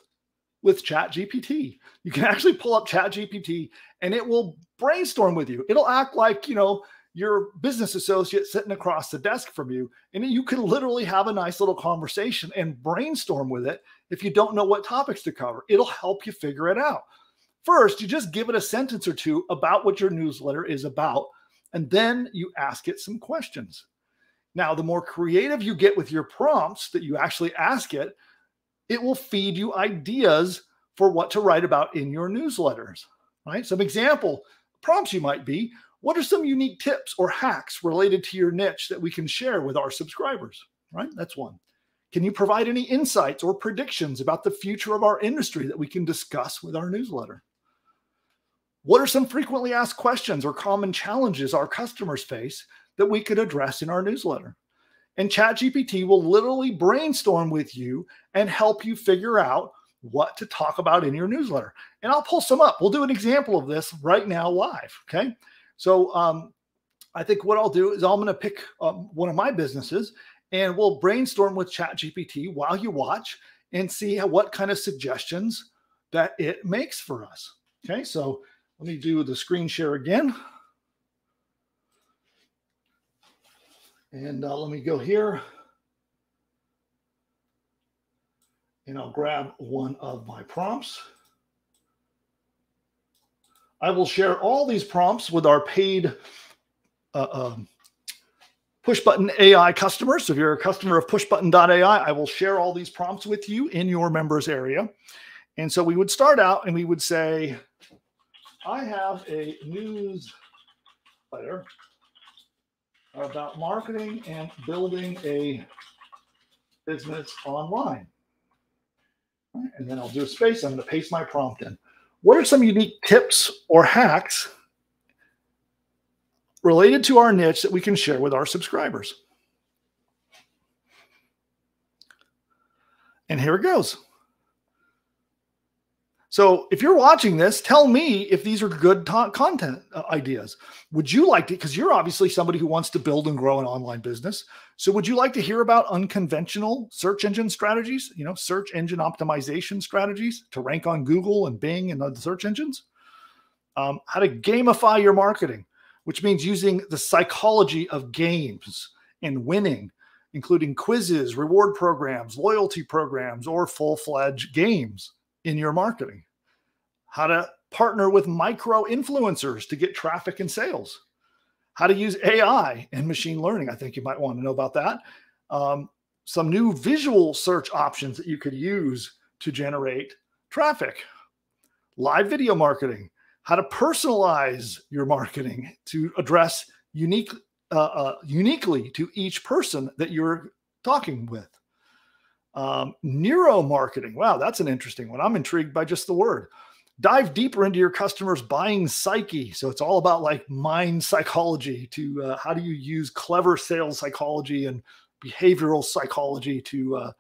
with ChatGPT. You can actually pull up ChatGPT and it will brainstorm with you. It'll act like, you know, your business associate sitting across the desk from you, and you can literally have a nice little conversation and brainstorm with it if you don't know what topics to cover. It'll help you figure it out. First, you just give it a sentence or two about what your newsletter is about, and then you ask it some questions. Now, the more creative you get with your prompts that you actually ask it, it will feed you ideas for what to write about in your newsletters, right? Some example prompts you might be what are some unique tips or hacks related to your niche that we can share with our subscribers, right? That's one. Can you provide any insights or predictions about the future of our industry that we can discuss with our newsletter? What are some frequently asked questions or common challenges our customers face that we could address in our newsletter? And ChatGPT will literally brainstorm with you and help you figure out what to talk about in your newsletter. And I'll pull some up. We'll do an example of this right now live. Okay. So um, I think what I'll do is I'm going to pick um, one of my businesses and we'll brainstorm with ChatGPT while you watch and see how, what kind of suggestions that it makes for us. Okay. So let me do the screen share again. And uh, let me go here. And I'll grab one of my prompts. I will share all these prompts with our paid uh, um, push button AI customers. So if you're a customer of pushbutton.ai, I will share all these prompts with you in your members area. And so we would start out and we would say, I have a newsletter about marketing and building a business online. And then I'll do a space. I'm going to paste my prompt in. What are some unique tips or hacks related to our niche that we can share with our subscribers? And here it goes. So if you're watching this, tell me if these are good content uh, ideas. Would you like to, because you're obviously somebody who wants to build and grow an online business. So would you like to hear about unconventional search engine strategies, you know, search engine optimization strategies to rank on Google and Bing and other search engines? Um, how to gamify your marketing, which means using the psychology of games and winning, including quizzes, reward programs, loyalty programs, or full fledged games in your marketing, how to partner with micro influencers to get traffic and sales, how to use AI and machine learning. I think you might want to know about that. Um, some new visual search options that you could use to generate traffic, live video marketing, how to personalize your marketing to address unique, uh, uh, uniquely to each person that you're talking with. Um, neuromarketing. Wow, that's an interesting one. I'm intrigued by just the word. Dive deeper into your customers' buying psyche. So it's all about like mind psychology to uh, how do you use clever sales psychology and behavioral psychology to uh,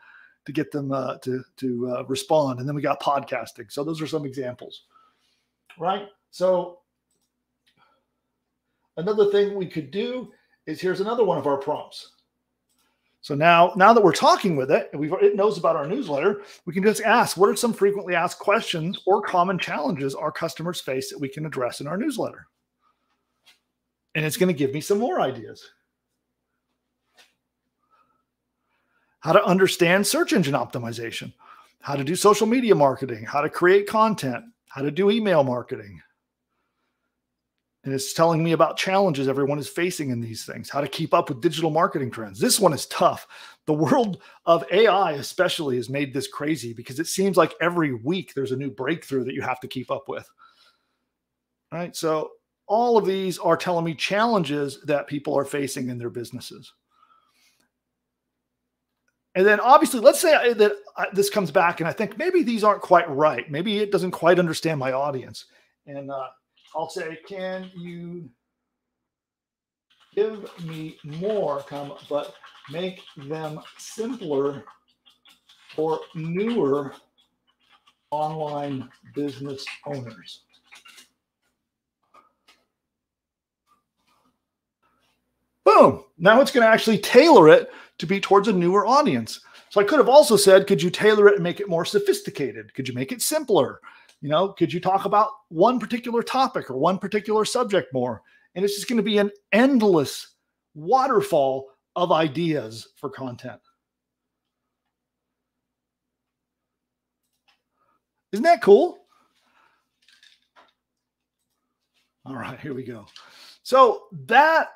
to get them uh, to to uh, respond. And then we got podcasting. So those are some examples, right? So another thing we could do is here's another one of our prompts. So now, now that we're talking with it, and we've it knows about our newsletter, we can just ask, what are some frequently asked questions or common challenges our customers face that we can address in our newsletter? And it's going to give me some more ideas. How to understand search engine optimization, how to do social media marketing, how to create content, how to do email marketing, and it's telling me about challenges everyone is facing in these things, how to keep up with digital marketing trends. This one is tough. The world of AI, especially, has made this crazy because it seems like every week there's a new breakthrough that you have to keep up with. right? So all of these are telling me challenges that people are facing in their businesses. And then obviously, let's say that this comes back and I think maybe these aren't quite right. Maybe it doesn't quite understand my audience. And uh, I'll say, can you give me more, comma, but make them simpler for newer online business owners? Boom. Now it's going to actually tailor it to be towards a newer audience. So I could have also said, could you tailor it and make it more sophisticated? Could you make it simpler? You know, could you talk about one particular topic or one particular subject more? And it's just going to be an endless waterfall of ideas for content. Isn't that cool? All right, here we go. So that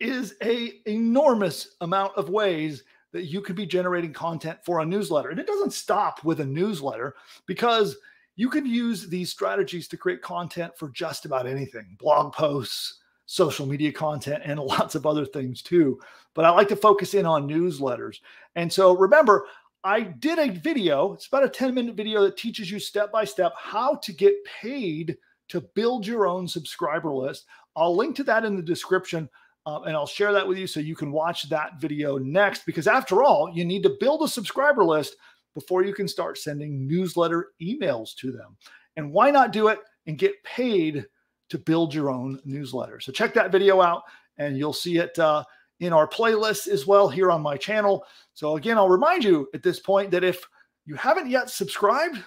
is a enormous amount of ways that you could be generating content for a newsletter. And it doesn't stop with a newsletter because you can use these strategies to create content for just about anything blog posts, social media content, and lots of other things too. But I like to focus in on newsletters. And so remember, I did a video, it's about a 10 minute video that teaches you step by step how to get paid to build your own subscriber list. I'll link to that in the description. Uh, and I'll share that with you so you can watch that video next. Because after all, you need to build a subscriber list before you can start sending newsletter emails to them. And why not do it and get paid to build your own newsletter? So check that video out and you'll see it uh, in our playlist as well here on my channel. So again, I'll remind you at this point that if you haven't yet subscribed,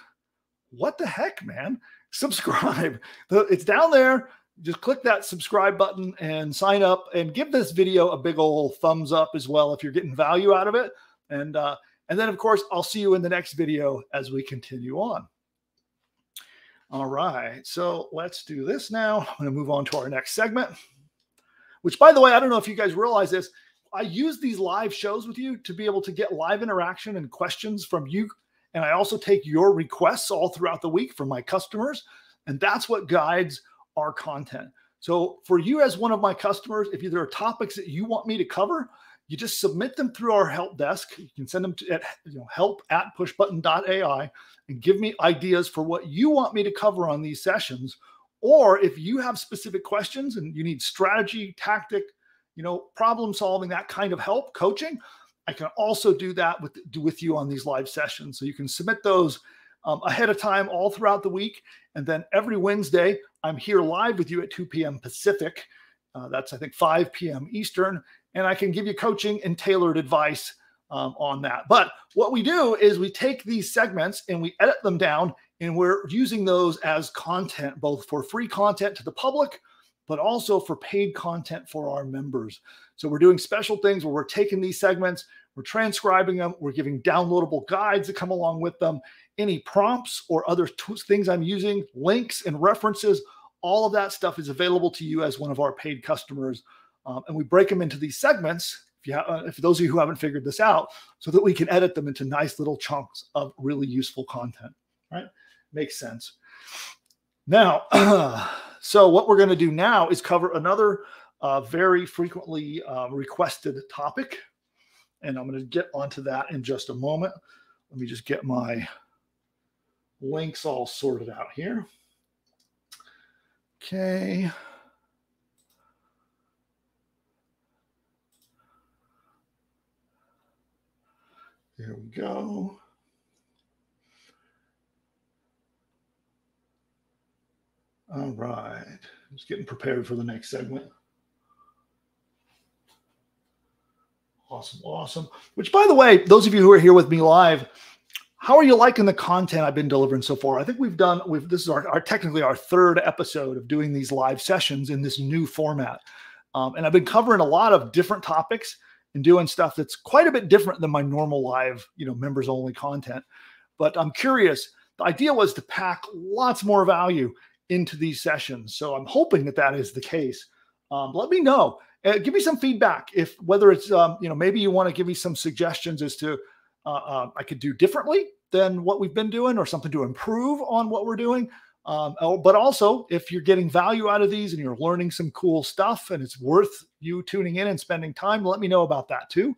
what the heck, man? Subscribe. It's down there just click that subscribe button and sign up and give this video a big old thumbs up as well if you're getting value out of it. And uh, and then of course I'll see you in the next video as we continue on. All right, so let's do this now. I'm going to move on to our next segment. Which, by the way, I don't know if you guys realize this. I use these live shows with you to be able to get live interaction and questions from you. And I also take your requests all throughout the week from my customers. And that's what guides our content. So for you as one of my customers, if there are topics that you want me to cover, you just submit them through our help desk. You can send them to at, you know, help at pushbutton.ai and give me ideas for what you want me to cover on these sessions. Or if you have specific questions and you need strategy, tactic, you know, problem solving, that kind of help, coaching, I can also do that with, do with you on these live sessions. So you can submit those um, ahead of time all throughout the week. And then every Wednesday, I'm here live with you at 2 p.m. Pacific. Uh, that's, I think, 5 p.m. Eastern. And I can give you coaching and tailored advice um, on that. But what we do is we take these segments and we edit them down, and we're using those as content, both for free content to the public, but also for paid content for our members. So we're doing special things where we're taking these segments, we're transcribing them, we're giving downloadable guides that come along with them, any prompts or other things I'm using, links and references, all of that stuff is available to you as one of our paid customers. Um, and we break them into these segments. If, you uh, if those of you who haven't figured this out, so that we can edit them into nice little chunks of really useful content. Right? Makes sense. Now, so what we're going to do now is cover another uh, very frequently uh, requested topic, and I'm going to get onto that in just a moment. Let me just get my links all sorted out here. Okay. There we go. All right. I'm just getting prepared for the next segment. Awesome. Awesome. Which, by the way, those of you who are here with me live, how are you liking the content I've been delivering so far? I think we've done we've this is our, our technically our third episode of doing these live sessions in this new format. Um, and I've been covering a lot of different topics and doing stuff that's quite a bit different than my normal live, you know, members only content. But I'm curious. The idea was to pack lots more value into these sessions. So I'm hoping that that is the case. Um, let me know. Uh, give me some feedback if whether it's um, you know maybe you want to give me some suggestions as to uh, uh, I could do differently than what we've been doing or something to improve on what we're doing. Um, oh, but also, if you're getting value out of these and you're learning some cool stuff and it's worth you tuning in and spending time, let me know about that too.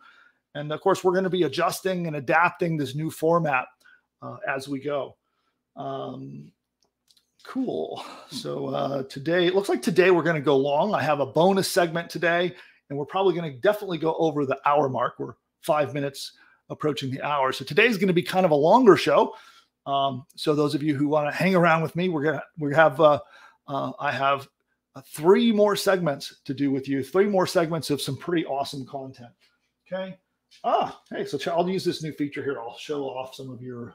And of course, we're going to be adjusting and adapting this new format uh, as we go. Um, cool. So uh, today, it looks like today we're going to go long. I have a bonus segment today, and we're probably going to definitely go over the hour mark. We're five minutes approaching the hour. So today's going to be kind of a longer show. Um, so those of you who want to hang around with me, we're gonna we have uh, uh, I have uh, three more segments to do with you. Three more segments of some pretty awesome content. Okay. Ah, hey, so I'll use this new feature here. I'll show off some of your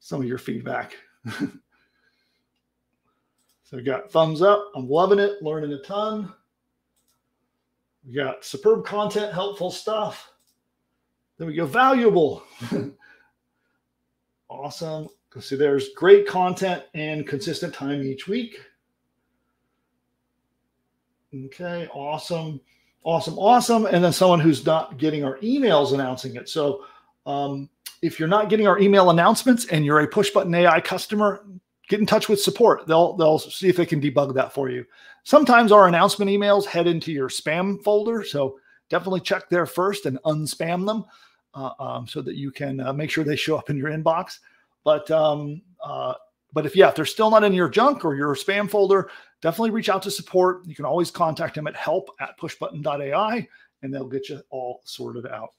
some of your feedback. so we got thumbs up. I'm loving it, learning a ton. We got superb content, helpful stuff. Then we go valuable. awesome. See, there's great content and consistent time each week. Okay, awesome, awesome, awesome. And then someone who's not getting our emails announcing it. So um, if you're not getting our email announcements and you're a push button AI customer, get in touch with support. They'll they'll see if they can debug that for you. Sometimes our announcement emails head into your spam folder, so definitely check there first and unspam them uh, um, so that you can uh, make sure they show up in your inbox. But um, uh, but if yeah, if they're still not in your junk or your spam folder, definitely reach out to support. You can always contact them at help at pushbutton.ai and they'll get you all sorted out.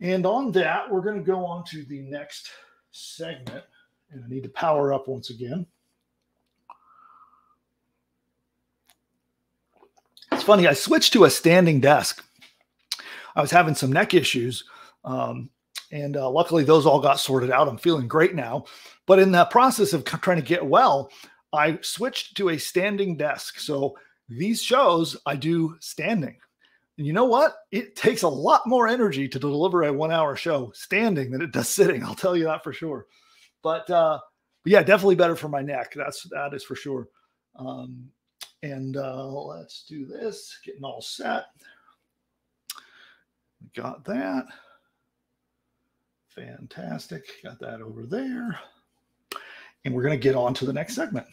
And on that, we're going to go on to the next segment. And I need to power up once again. It's funny, I switched to a standing desk. I was having some neck issues. Um, and uh, luckily, those all got sorted out. I'm feeling great now. But in the process of trying to get well, I switched to a standing desk. So these shows I do standing. And you know what? It takes a lot more energy to deliver a one hour show standing than it does sitting. I'll tell you that for sure. But, uh, but yeah, definitely better for my neck. That's that is for sure. Um, and uh, let's do this. Getting all set. Got that. Fantastic. Got that over there. And we're going to get on to the next segment.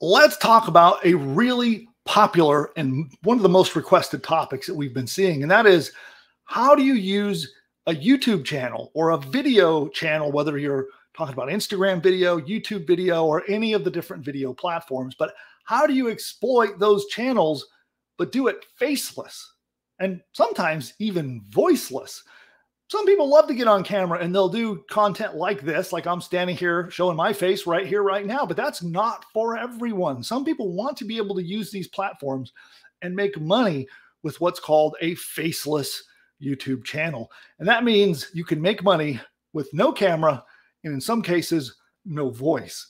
Let's talk about a really popular and one of the most requested topics that we've been seeing, and that is how do you use a YouTube channel or a video channel, whether you're talking about Instagram video, YouTube video, or any of the different video platforms, but how do you exploit those channels but do it faceless and sometimes even voiceless? some people love to get on camera and they'll do content like this, like I'm standing here showing my face right here, right now, but that's not for everyone. Some people want to be able to use these platforms and make money with what's called a faceless YouTube channel. And that means you can make money with no camera and in some cases, no voice.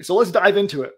So let's dive into it.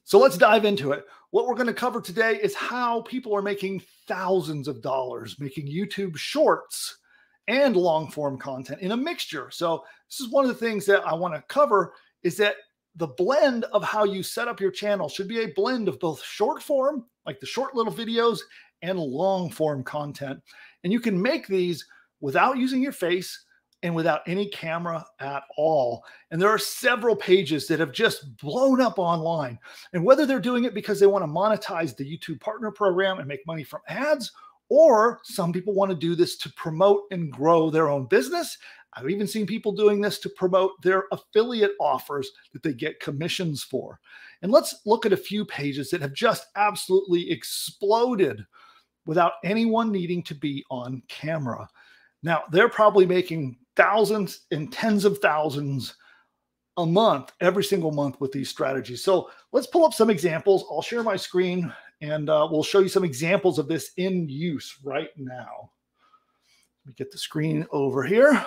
so let's dive into it. What we're going to cover today is how people are making thousands of dollars making YouTube shorts and long form content in a mixture. So this is one of the things that I want to cover is that the blend of how you set up your channel should be a blend of both short form, like the short little videos, and long form content. And you can make these without using your face, and without any camera at all. And there are several pages that have just blown up online. And whether they're doing it because they want to monetize the YouTube partner program and make money from ads, or some people want to do this to promote and grow their own business. I've even seen people doing this to promote their affiliate offers that they get commissions for. And let's look at a few pages that have just absolutely exploded without anyone needing to be on camera. Now, they're probably making thousands and tens of thousands a month, every single month with these strategies. So let's pull up some examples. I'll share my screen and uh, we'll show you some examples of this in use right now. Let me get the screen over here.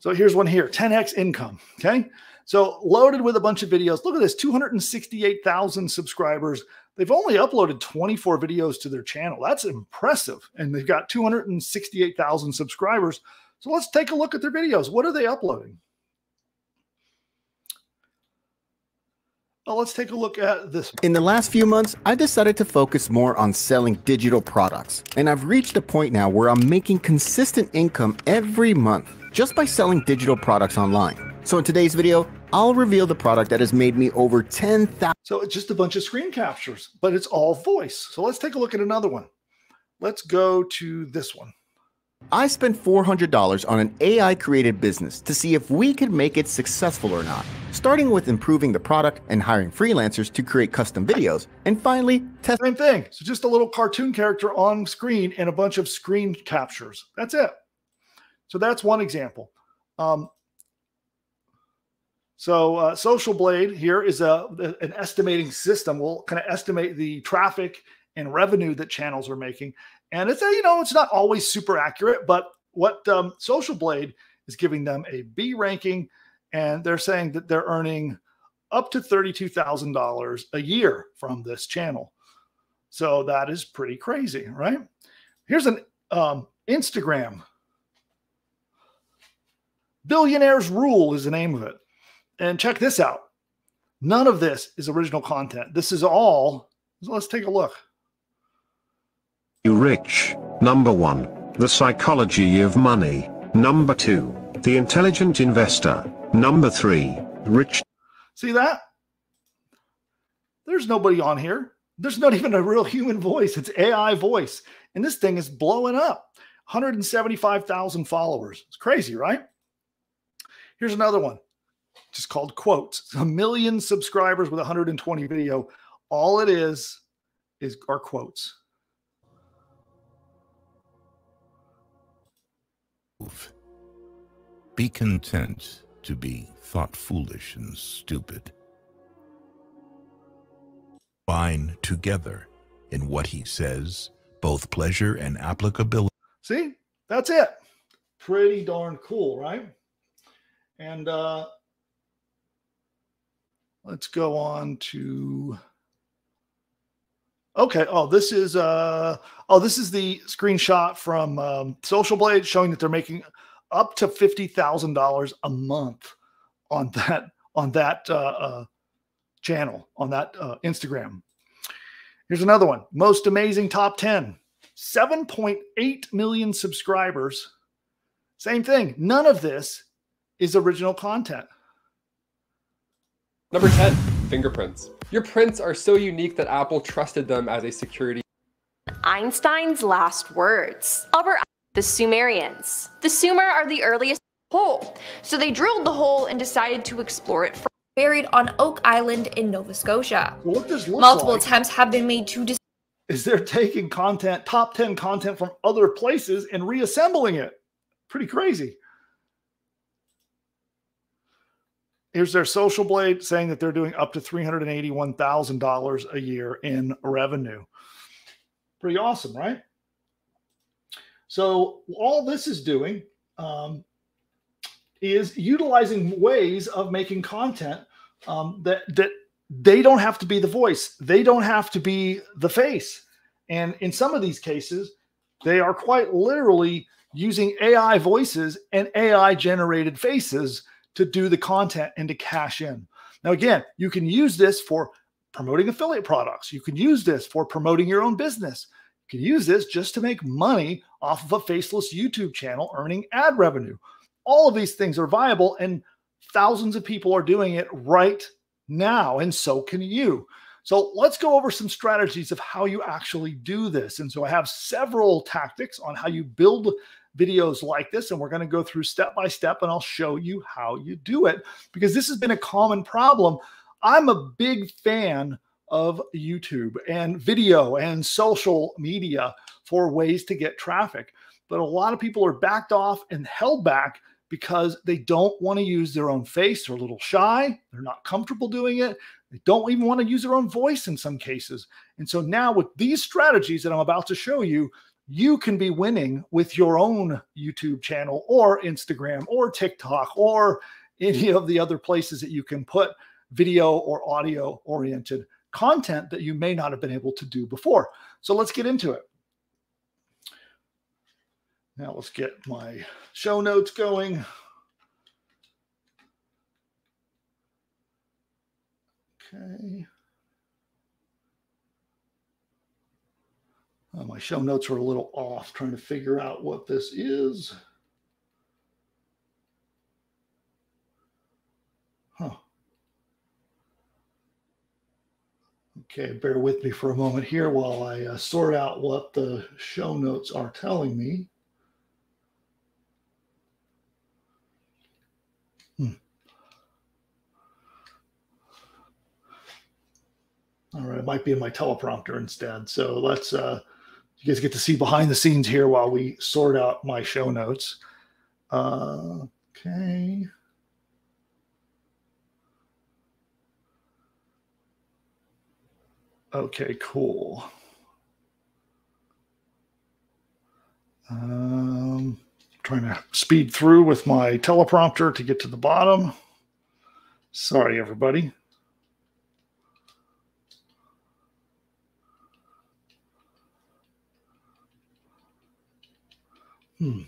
So here's one here 10x income. Okay. So loaded with a bunch of videos. Look at this 268,000 subscribers. They've only uploaded 24 videos to their channel. That's impressive. And they've got 268,000 subscribers. So let's take a look at their videos. What are they uploading? Well, let's take a look at this. In the last few months, I decided to focus more on selling digital products. And I've reached a point now where I'm making consistent income every month just by selling digital products online. So in today's video, I'll reveal the product that has made me over 10,000. So it's just a bunch of screen captures, but it's all voice. So let's take a look at another one. Let's go to this one. I spent $400 on an AI created business to see if we could make it successful or not, starting with improving the product and hiring freelancers to create custom videos, and finally, test. Same thing. So just a little cartoon character on screen and a bunch of screen captures. That's it. So that's one example. Um, so uh, Social Blade here is a an estimating system. We'll kind of estimate the traffic and revenue that channels are making. And it's you know, it's not always super accurate, but what um, Social Blade is giving them a B ranking, and they're saying that they're earning up to $32,000 a year from this channel. So that is pretty crazy, right? Here's an um, Instagram. Billionaires Rule is the name of it. And check this out. None of this is original content. This is all. So let's take a look. You rich. Number one, the psychology of money. Number two, the intelligent investor. Number three, rich. See that? There's nobody on here. There's not even a real human voice. It's AI voice. And this thing is blowing up 175,000 followers. It's crazy, right? Here's another one, just called Quotes. A million subscribers with 120 video. All it is is are quotes. Be content to be thought foolish and stupid. Bind together in what he says both pleasure and applicability. See, that's it. Pretty darn cool, right? And uh, let's go on to Okay. Oh, this is uh oh, this is the screenshot from um, Social Blade showing that they're making up to fifty thousand dollars a month on that on that uh, uh, channel on that uh, Instagram. Here's another one. Most amazing top 10. 7.8 million subscribers. Same thing. None of this is original content. Number 10, fingerprints. Your prints are so unique that Apple trusted them as a security. Einstein's last words. Albert, the Sumerians. The Sumer are the earliest hole. So they drilled the hole and decided to explore it. Buried on Oak Island in Nova Scotia. What does Multiple like attempts have been made to. Dis- is they're taking content, top 10 content from other places and reassembling it. Pretty crazy. Here's their social blade saying that they're doing up to $381,000 a year in revenue. Pretty awesome, right? So, all this is doing um, is utilizing ways of making content um, that, that they don't have to be the voice, they don't have to be the face. And in some of these cases, they are quite literally using AI voices and AI generated faces to do the content and to cash in. Now, again, you can use this for promoting affiliate products. You can use this for promoting your own business. You can use this just to make money off of a faceless YouTube channel earning ad revenue. All of these things are viable, and thousands of people are doing it right now, and so can you. So let's go over some strategies of how you actually do this. And so I have several tactics on how you build videos like this, and we're going to go through step by step, and I'll show you how you do it because this has been a common problem. I'm a big fan of YouTube and video and social media for ways to get traffic, but a lot of people are backed off and held back because they don't want to use their own face. They're a little shy. They're not comfortable doing it. They don't even want to use their own voice in some cases. And so now, with these strategies that I'm about to show you, you can be winning with your own YouTube channel or Instagram or TikTok or any of the other places that you can put video or audio oriented content that you may not have been able to do before. So let's get into it. Now let's get my show notes going. Okay. Uh, my show notes are a little off, trying to figure out what this is. Huh. Okay, bear with me for a moment here while I uh, sort out what the show notes are telling me. Hmm. All right, it might be in my teleprompter instead. So let's uh, you guys get to see behind the scenes here while we sort out my show notes. Uh, okay. Okay, cool. Um, trying to speed through with my teleprompter to get to the bottom. Sorry, everybody. Hmm.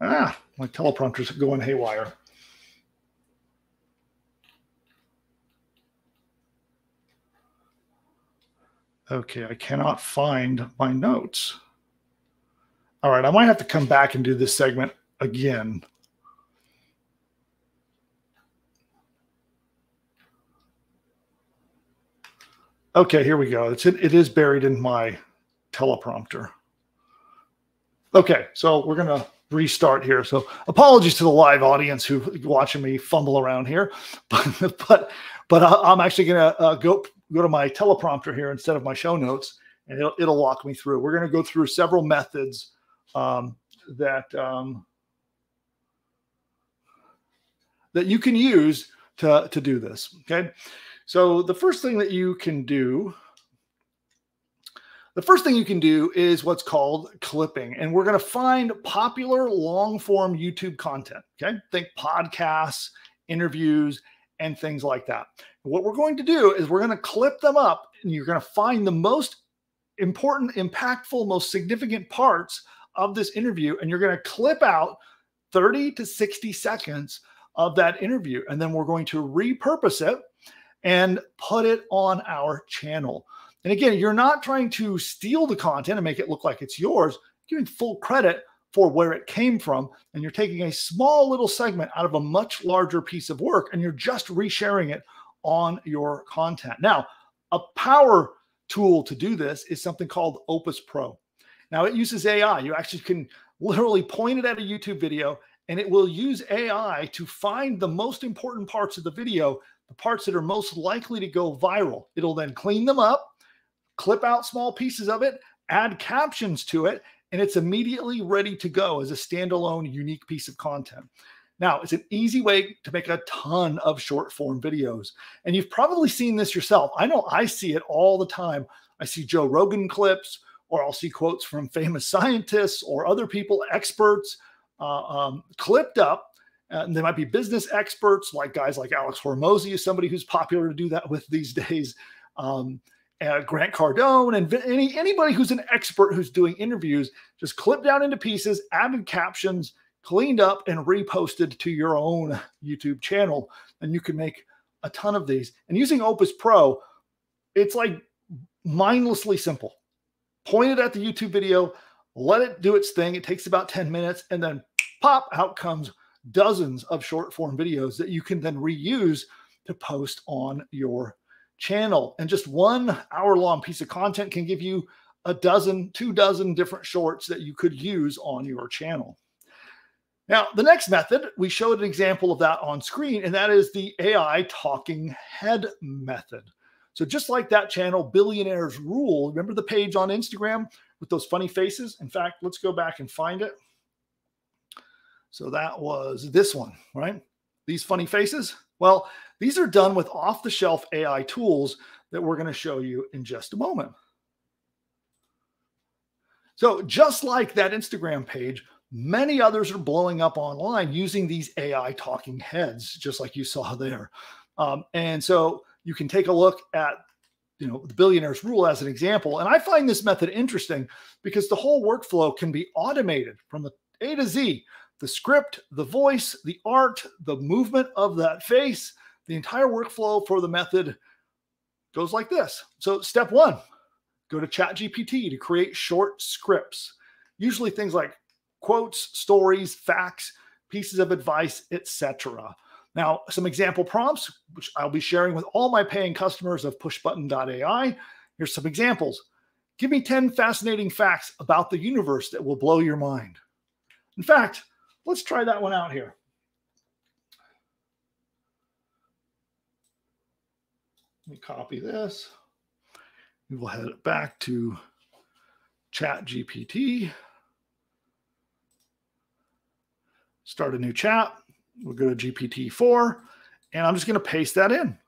Ah, my teleprompter's going haywire. Okay, I cannot find my notes. All right, I might have to come back and do this segment again. Okay, here we go. It's it is buried in my teleprompter. Okay, so we're gonna restart here. So apologies to the live audience who watching me fumble around here, but but but I'm actually gonna uh, go go to my teleprompter here instead of my show notes, and it'll it'll walk me through. We're gonna go through several methods um, that um, that you can use to to do this. Okay. So the first thing that you can do, the first thing you can do is what's called clipping. And we're going to find popular long form YouTube content. Okay. Think podcasts, interviews, and things like that. What we're going to do is we're going to clip them up and you're going to find the most important, impactful, most significant parts of this interview. And you're going to clip out 30 to 60 seconds of that interview. And then we're going to repurpose it and put it on our channel. And again, you're not trying to steal the content and make it look like it's yours, giving full credit for where it came from. And you're taking a small little segment out of a much larger piece of work and you're just resharing it on your content. Now, a power tool to do this is something called Opus Pro. Now, it uses AI. You actually can literally point it at a YouTube video and it will use AI to find the most important parts of the video the parts that are most likely to go viral. It'll then clean them up, clip out small pieces of it, add captions to it, and it's immediately ready to go as a standalone, unique piece of content. Now, it's an easy way to make a ton of short form videos. And you've probably seen this yourself. I know I see it all the time. I see Joe Rogan clips, or I'll see quotes from famous scientists or other people, experts, uh, um, clipped up uh, and they might be business experts, like guys like Alex Hormozi is somebody who's popular to do that with these days. Um, uh, Grant Cardone and any anybody who's an expert who's doing interviews, just clip down into pieces, added captions, cleaned up, and reposted to your own YouTube channel, and you can make a ton of these. And using Opus Pro, it's like mindlessly simple. Point it at the YouTube video, let it do its thing. It takes about 10 minutes, and then pop out comes dozens of short form videos that you can then reuse to post on your channel. And just one hour long piece of content can give you a dozen, two dozen different shorts that you could use on your channel. Now, the next method, we showed an example of that on screen, and that is the AI talking head method. So just like that channel, Billionaires Rule, remember the page on Instagram with those funny faces? In fact, let's go back and find it. So that was this one, right? These funny faces. Well, these are done with off the shelf AI tools that we're going to show you in just a moment. So, just like that Instagram page, many others are blowing up online using these AI talking heads, just like you saw there. Um, and so you can take a look at you know the billionaires rule as an example and i find this method interesting because the whole workflow can be automated from the a to z the script the voice the art the movement of that face the entire workflow for the method goes like this so step one go to ChatGPT to create short scripts usually things like quotes stories facts pieces of advice etc now, some example prompts, which I'll be sharing with all my paying customers of pushbutton.ai. Here's some examples. Give me 10 fascinating facts about the universe that will blow your mind. In fact, let's try that one out here. Let me copy this. We will head back to Chat GPT. Start a new chat. We'll go to GPT-4, and I'm just going to paste that in.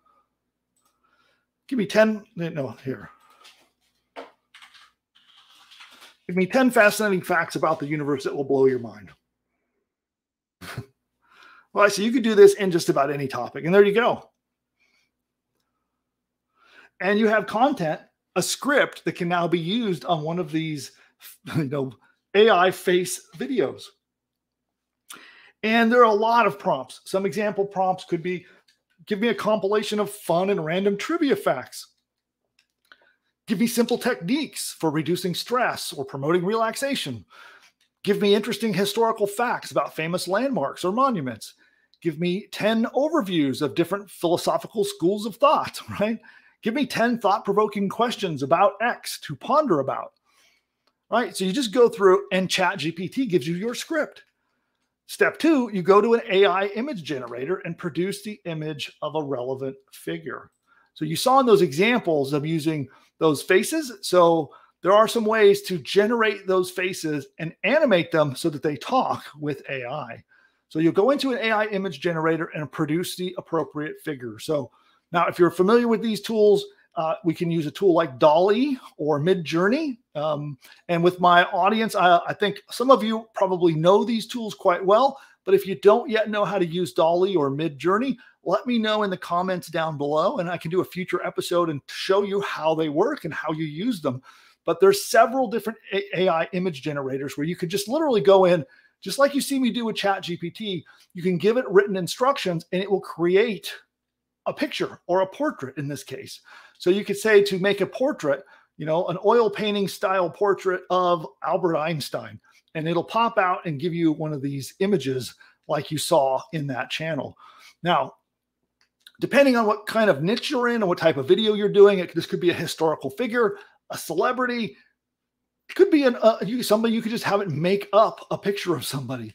Give me 10, eh, no, here. Give me 10 fascinating facts about the universe that will blow your mind. Well, so you could do this in just about any topic, and there you go. And you have content, a script that can now be used on one of these, you know, AI face videos. And there are a lot of prompts. Some example prompts could be give me a compilation of fun and random trivia facts. Give me simple techniques for reducing stress or promoting relaxation. Give me interesting historical facts about famous landmarks or monuments. Give me 10 overviews of different philosophical schools of thought, right? Give me 10 thought provoking questions about X to ponder about, right? So you just go through and Chat GPT gives you your script. Step two, you go to an AI image generator and produce the image of a relevant figure. So you saw in those examples of using those faces. So there are some ways to generate those faces and animate them so that they talk with AI. So you'll go into an AI image generator and produce the appropriate figure. So now, if you're familiar with these tools, uh, we can use a tool like DALL-E or Midjourney. Um, and with my audience, I, I, think some of you probably know these tools quite well. But if you don't yet know how to use DALL-E or Midjourney, let me know in the comments down below, and I can do a future episode and show you how they work and how you use them. But there's several different AI image generators where you could just literally go in, just like you see me do with Chat GPT. You can give it written instructions, and it will create a picture or a portrait in this case. So you could say to make a portrait, you know, an oil painting style portrait of Albert Einstein, and it'll pop out and give you one of these images like you saw in that channel. Now, depending on what kind of niche you're in and what type of video you're doing, it, this could be a historical figure, a celebrity, it could be an, uh, you, somebody you could just have it make up a picture of somebody.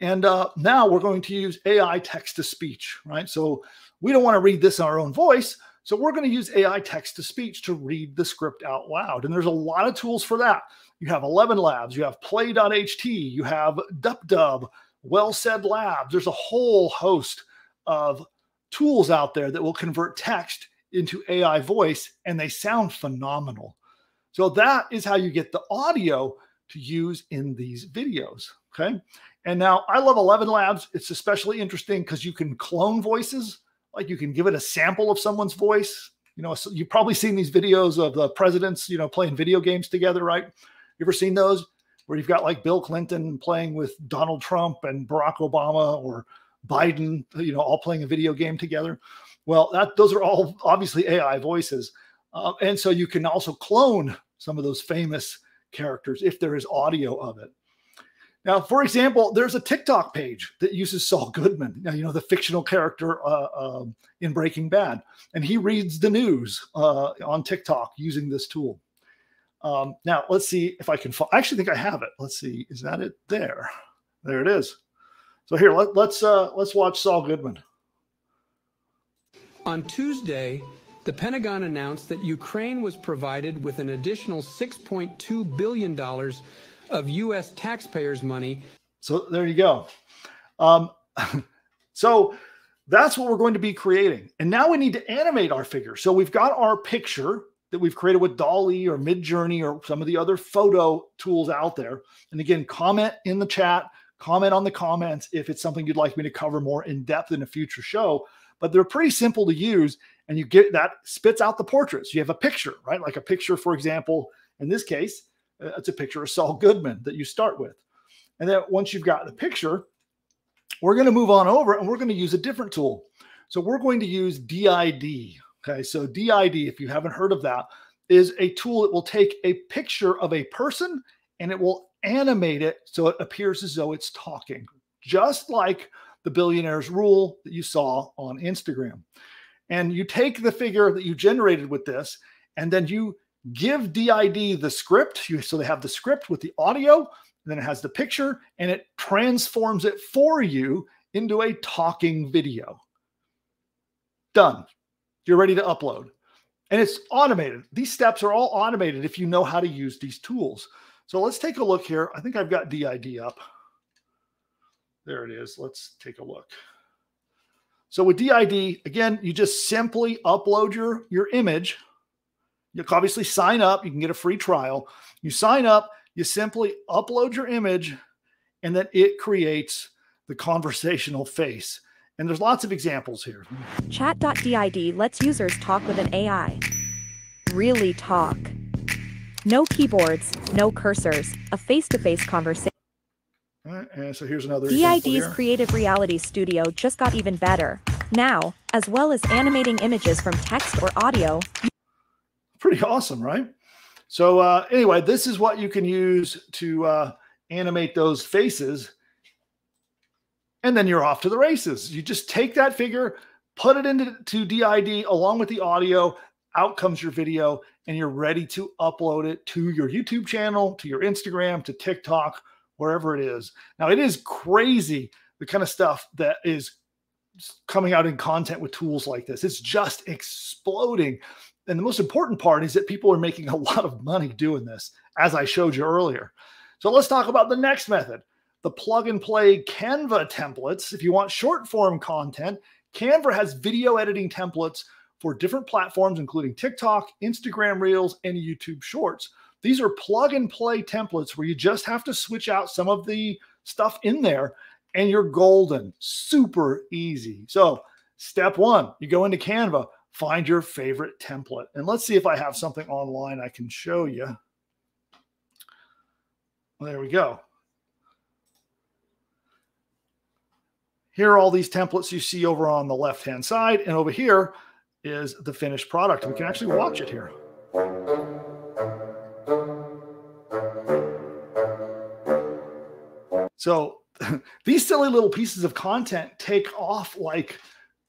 And uh, now we're going to use AI text to speech, right? So we don't want to read this in our own voice. So we're going to use AI text to speech to read the script out loud. And there's a lot of tools for that. You have 11 labs, you have play.ht, you have DupDub, WellSaid Labs. There's a whole host of tools out there that will convert text into AI voice, and they sound phenomenal. So that is how you get the audio to use in these videos. Okay. And now I love 11 Labs. It's especially interesting because you can clone voices like you can give it a sample of someone's voice. You know, so you've probably seen these videos of the presidents, you know, playing video games together, right? You ever seen those where you've got like Bill Clinton playing with Donald Trump and Barack Obama or Biden, you know, all playing a video game together? Well, that those are all obviously AI voices, uh, and so you can also clone some of those famous characters if there is audio of it. Now, for example, there's a TikTok page that uses Saul Goodman, now, you know, the fictional character uh, uh, in Breaking Bad, and he reads the news uh, on TikTok using this tool. Um, now, let's see if I can. I actually think I have it. Let's see. Is that it? There, there it is. So here, let, let's uh, let's watch Saul Goodman. On Tuesday, the Pentagon announced that Ukraine was provided with an additional 6.2 billion dollars of U.S. taxpayers' money. So there you go. Um, so that's what we're going to be creating. And now we need to animate our figure. So we've got our picture that we've created with DALL-E or Midjourney or some of the other photo tools out there. And again, comment in the chat, comment on the comments if it's something you'd like me to cover more in depth in a future show. But they're pretty simple to use. And you get that spits out the portraits. You have a picture, right? Like a picture, for example, in this case, uh, it's a picture of Saul Goodman that you start with. And then once you've got the picture, we're going to move on over and we're going to use a different tool. So we're going to use DID. Okay. So DID, if you haven't heard of that, is a tool that will take a picture of a person and it will animate it so it appears as though it's talking, just like the billionaire's rule that you saw on Instagram. And you take the figure that you generated with this, and then you give DID the script. You, so they have the script with the audio, then it has the picture, and it transforms it for you into a talking video. Done. You're ready to upload. And it's automated. These steps are all automated if you know how to use these tools. So let's take a look here. I think I've got DID up. There it is. Let's take a look. So with DID, again, you just simply upload your, your image. You obviously sign up. You can get a free trial. You sign up, you simply upload your image, and then it creates the conversational face. And there's lots of examples here. Chat.did lets users talk with an AI. Really talk. No keyboards, no cursors, a face-to-face conversation. Right, and so here's another DID's Creative Reality Studio just got even better. Now, as well as animating images from text or audio. Pretty awesome, right? So uh, anyway, this is what you can use to uh, animate those faces and then you're off to the races. You just take that figure, put it into to DID along with the audio, out comes your video, and you're ready to upload it to your YouTube channel, to your Instagram, to TikTok, wherever it is. Now, it is crazy the kind of stuff that is coming out in content with tools like this. It's just exploding. And the most important part is that people are making a lot of money doing this, as I showed you earlier. So let's talk about the next method the plug and play Canva templates. If you want short form content, Canva has video editing templates for different platforms, including TikTok, Instagram Reels, and YouTube Shorts. These are plug and play templates where you just have to switch out some of the stuff in there and you're golden. Super easy. So, step one, you go into Canva, find your favorite template. And let's see if I have something online I can show you. Well, there we go. Here are all these templates you see over on the left-hand side. And over here is the finished product. We can actually watch it here. So these silly little pieces of content take off like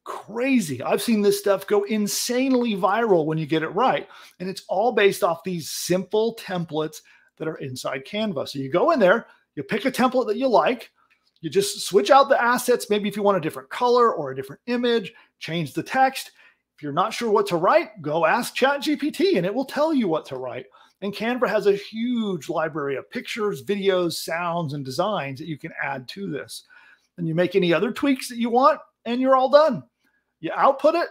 crazy. I've seen this stuff go insanely viral when you get it right. And it's all based off these simple templates that are inside Canva. So you go in there, you pick a template that you like, you just switch out the assets. Maybe if you want a different color or a different image, change the text. If you're not sure what to write, go ask ChatGPT and it will tell you what to write. And Canva has a huge library of pictures, videos, sounds, and designs that you can add to this. And you make any other tweaks that you want, and you're all done. You output it,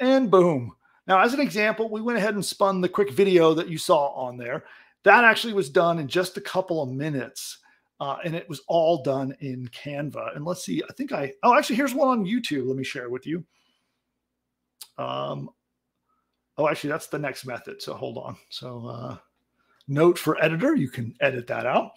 and boom. Now, as an example, we went ahead and spun the quick video that you saw on there. That actually was done in just a couple of minutes. Uh, and it was all done in Canva. And let's see, I think I, oh, actually, here's one on YouTube. Let me share with you. Um, oh, actually, that's the next method. So hold on. So, uh, note for editor, you can edit that out.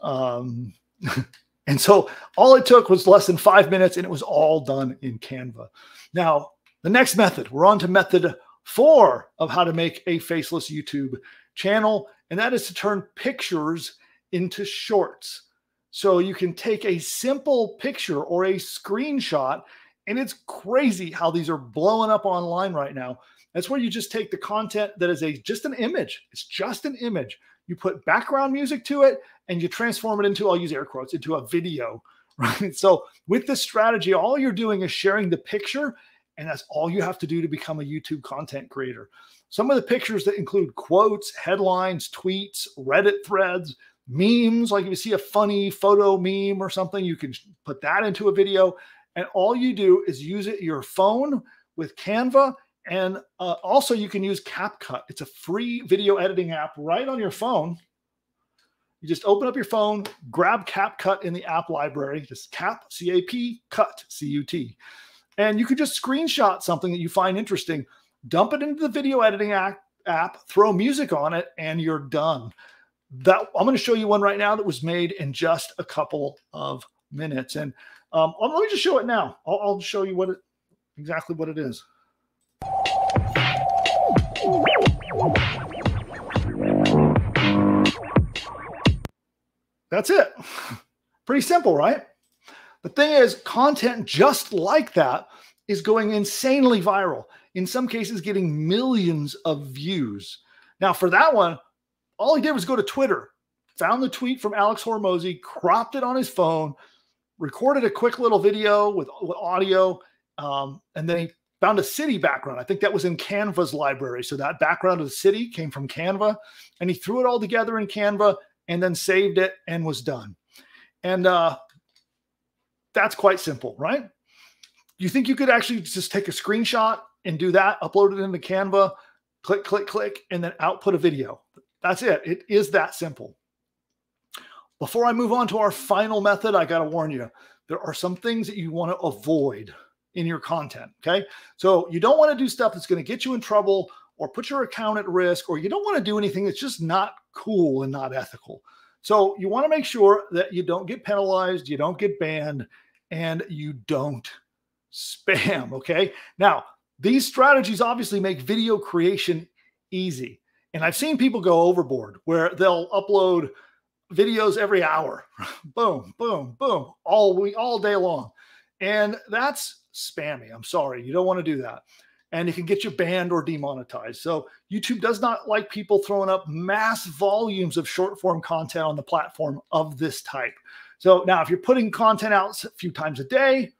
Um, and so all it took was less than five minutes and it was all done in Canva. Now, the next method, we're on to method four of how to make a faceless YouTube channel, and that is to turn pictures into shorts. So you can take a simple picture or a screenshot, and it's crazy how these are blowing up online right now. That's where you just take the content that is a just an image. It's just an image. You put background music to it and you transform it into, I'll use air quotes, into a video, right? So with this strategy, all you're doing is sharing the picture, and that's all you have to do to become a YouTube content creator. Some of the pictures that include quotes, headlines, tweets, Reddit threads, memes. Like if you see a funny photo meme or something, you can put that into a video. And all you do is use it your phone with Canva. And uh, also, you can use CapCut. It's a free video editing app right on your phone. You just open up your phone, grab CapCut in the app library, just Cap, C A P, Cut, C U T. And you can just screenshot something that you find interesting, dump it into the video editing app, throw music on it, and you're done. That I'm going to show you one right now that was made in just a couple of minutes. And um, let me just show it now. I'll, I'll show you what it exactly what it is. That's it. Pretty simple, right? The thing is, content just like that is going insanely viral. In some cases, getting millions of views. Now, for that one, all he did was go to Twitter, found the tweet from Alex Hormozi, cropped it on his phone, recorded a quick little video with, with audio, um, and then he found a city background. I think that was in Canva's library. So that background of the city came from Canva, and he threw it all together in Canva and then saved it and was done. And uh, that's quite simple, right? You think you could actually just take a screenshot and do that, upload it into Canva, click, click, click, and then output a video. That's it. It is that simple. Before I move on to our final method, I got to warn you there are some things that you want to avoid in your content. Okay. So you don't want to do stuff that's going to get you in trouble or put your account at risk, or you don't want to do anything that's just not cool and not ethical. So you want to make sure that you don't get penalized, you don't get banned, and you don't spam. Okay. Now, these strategies obviously make video creation easy. And I've seen people go overboard where they'll upload videos every hour. boom, boom, boom, all we all day long. And that's spammy. I'm sorry. You don't want to do that. And it can get you banned or demonetized. So YouTube does not like people throwing up mass volumes of short form content on the platform of this type. So now if you're putting content out a few times a day,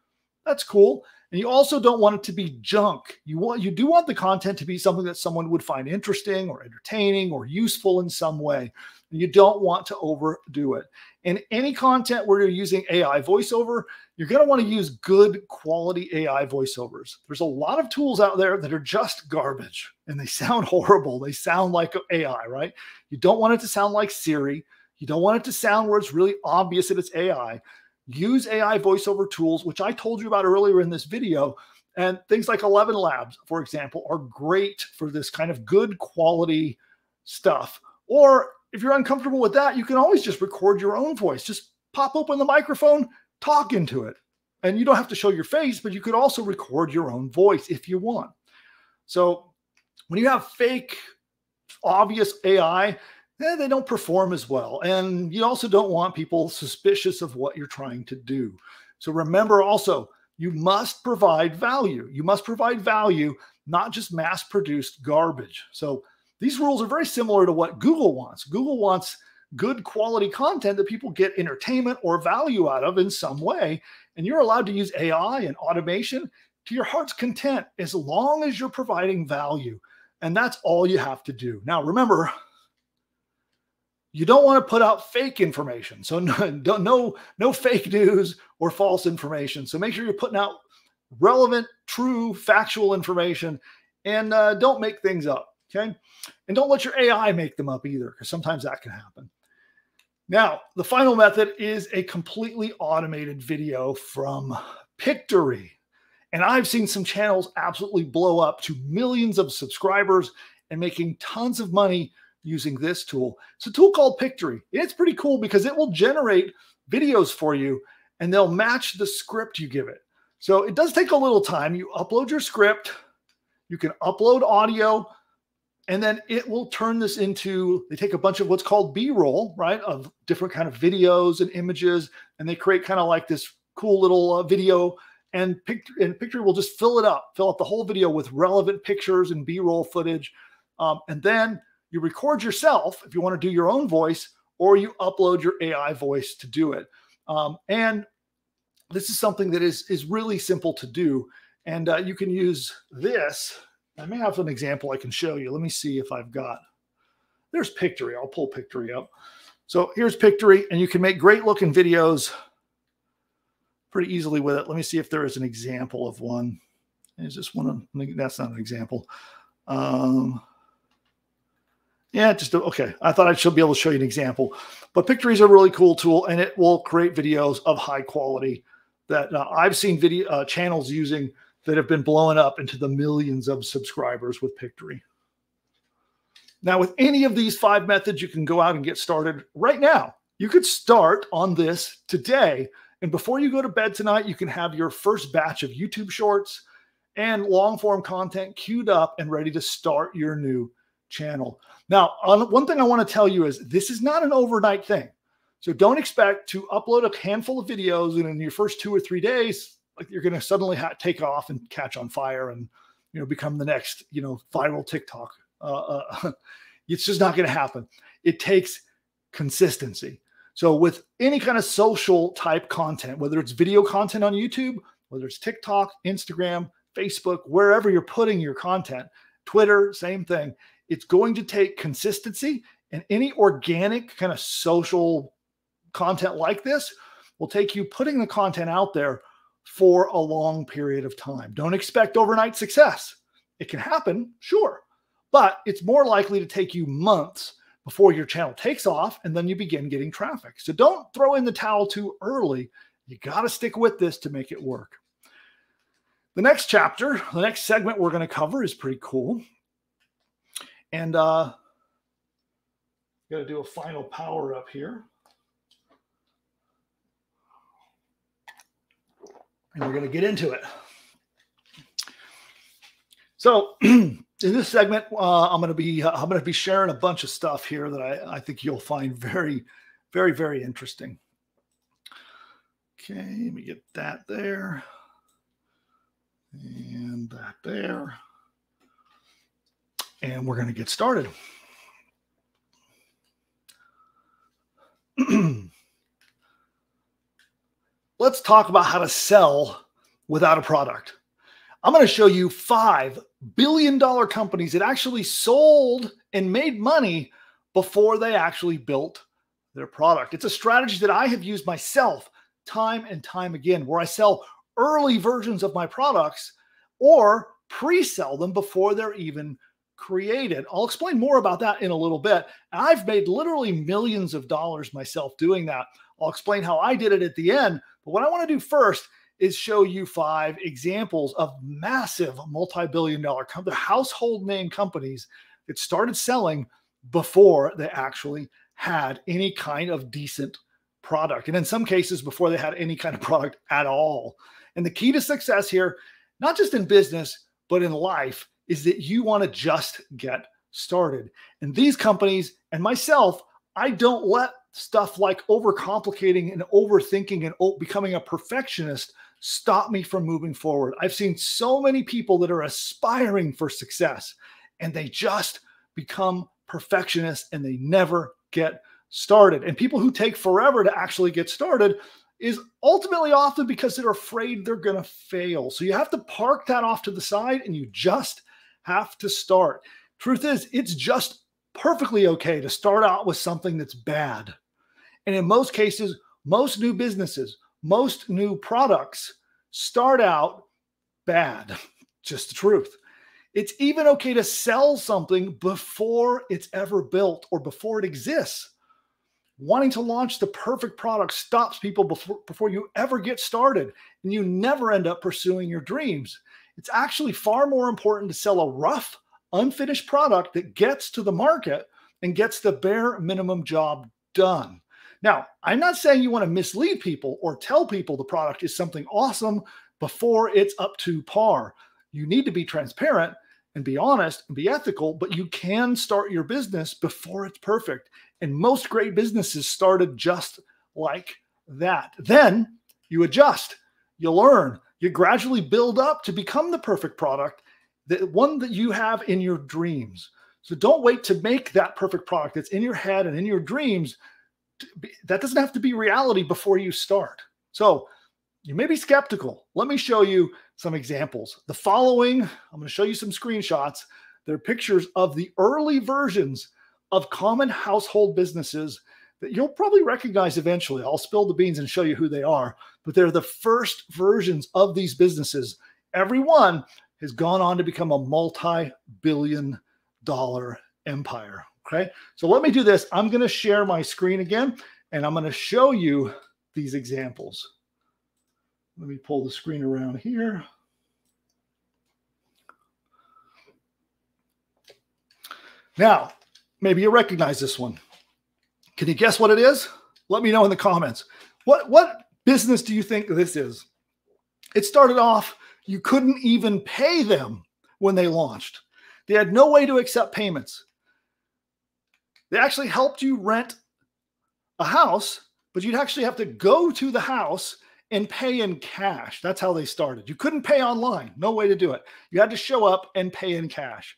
that's cool. And you also don't want it to be junk. You want you do want the content to be something that someone would find interesting or entertaining or useful in some way. You don't want to overdo it. And any content where you're using AI voiceover, you're going to want to use good quality AI voiceovers. There's a lot of tools out there that are just garbage and they sound horrible. They sound like AI, right? You don't want it to sound like Siri. You don't want it to sound where it's really obvious that it's AI. Use AI voiceover tools, which I told you about earlier in this video. And things like 11 Labs, for example, are great for this kind of good quality stuff. Or if you're uncomfortable with that, you can always just record your own voice. Just pop open the microphone, talk into it. And you don't have to show your face, but you could also record your own voice if you want. So when you have fake, obvious AI, eh, they don't perform as well. And you also don't want people suspicious of what you're trying to do. So remember also, you must provide value. You must provide value, not just mass produced garbage. So these rules are very similar to what Google wants. Google wants good quality content that people get entertainment or value out of in some way. And you're allowed to use AI and automation to your heart's content as long as you're providing value. And that's all you have to do. Now, remember, you don't want to put out fake information. So no, no, no fake news or false information. So make sure you're putting out relevant, true, factual information and uh, don't make things up. Okay. And don't let your AI make them up either, because sometimes that can happen. Now, the final method is a completely automated video from Pictory. And I've seen some channels absolutely blow up to millions of subscribers and making tons of money using this tool. It's a tool called Pictory. And it's pretty cool because it will generate videos for you and they'll match the script you give it. So it does take a little time. You upload your script, you can upload audio, and then it will turn this into they take a bunch of what's called b-roll right of different kind of videos and images and they create kind of like this cool little uh, video and picture and picture will just fill it up fill up the whole video with relevant pictures and b-roll footage. Um, and then you record yourself if you want to do your own voice or you upload your ai voice to do it. Um, and this is something that is is really simple to do. And uh, you can use this I may have an example I can show you. Let me see if I've got. There's Pictory. I'll pull Pictory up. So here's Pictory, and you can make great looking videos pretty easily with it. Let me see if there is an example of one. Is this one? That's not an example. Um, yeah, just okay. I thought I should be able to show you an example. But Pictory is a really cool tool, and it will create videos of high quality that uh, I've seen video uh, channels using that have been blown up into the millions of subscribers with Pictory. Now, with any of these five methods, you can go out and get started right now. You could start on this today. And before you go to bed tonight, you can have your first batch of YouTube shorts and long form content queued up and ready to start your new channel. Now, one thing I want to tell you is this is not an overnight thing. So don't expect to upload a handful of videos and in your first two or three days, you're going to suddenly ha- take off and catch on fire and you know become the next you know viral TikTok. Uh, uh, it's just not going to happen. It takes consistency. So with any kind of social type content, whether it's video content on YouTube, whether it's TikTok, Instagram, Facebook, wherever you're putting your content, Twitter, same thing. It's going to take consistency and any organic kind of social content like this will take you putting the content out there for a long period of time. Don't expect overnight success. It can happen, sure, but it's more likely to take you months before your channel takes off and then you begin getting traffic. So don't throw in the towel too early. You got to stick with this to make it work. The next chapter, the next segment we're going to cover is pretty cool. And uh got to do a final power up here. And we're going to get into it. So, in this segment, uh, I'm going to be uh, I'm going to be sharing a bunch of stuff here that I, I think you'll find very, very, very interesting. Okay, let me get that there, and that there, and we're going to get started. let's talk about how to sell without a product. I'm going to show you five billion dollar companies that actually sold and made money before they actually built their product. It's a strategy that I have used myself time and time again, where I sell early versions of my products or pre sell them before they're even created. I'll explain more about that in a little bit. I've made literally millions of dollars myself doing that. I'll explain how I did it at the end. But what I want to do first is show you five examples of massive multi-billion dollar company, household name companies that started selling before they actually had any kind of decent product. And in some cases, before they had any kind of product at all. And the key to success here, not just in business, but in life, is that you want to just get started. And these companies and myself, I don't let stuff like overcomplicating and overthinking and becoming a perfectionist stop me from moving forward. I've seen so many people that are aspiring for success and they just become perfectionists and they never get started. And people who take forever to actually get started is ultimately often because they're afraid they're going to fail. So you have to park that off to the side and you just have to start. Truth is, it's just perfectly okay to start out with something that's bad and in most cases, most new businesses, most new products start out bad. Just the truth. It's even okay to sell something before it's ever built or before it exists. Wanting to launch the perfect product stops people before, before you ever get started, and you never end up pursuing your dreams. It's actually far more important to sell a rough, unfinished product that gets to the market and gets the bare minimum job done. Now, I'm not saying you want to mislead people or tell people the product is something awesome before it's up to par. You need to be transparent and be honest and be ethical, but you can start your business before it's perfect. And most great businesses started just like that. Then you adjust, you learn, you gradually build up to become the perfect product, the one that you have in your dreams. So don't wait to make that perfect product that's in your head and in your dreams that doesn't have to be reality before you start. So you may be skeptical. Let me show you some examples. The following, I'm going to show you some screenshots. They're pictures of the early versions of common household businesses that you'll probably recognize eventually. I'll spill the beans and show you who they are, but they're the first versions of these businesses. Every one has gone on to become a multi billion dollar empire. Okay. So let me do this. I'm going to share my screen again and I'm going to show you these examples. Let me pull the screen around here. Now, maybe you recognize this one. Can you guess what it is? Let me know in the comments. What what business do you think this is? It started off you couldn't even pay them when they launched. They had no way to accept payments. They actually helped you rent a house, but you'd actually have to go to the house and pay in cash. That's how they started. You couldn't pay online, no way to do it. You had to show up and pay in cash.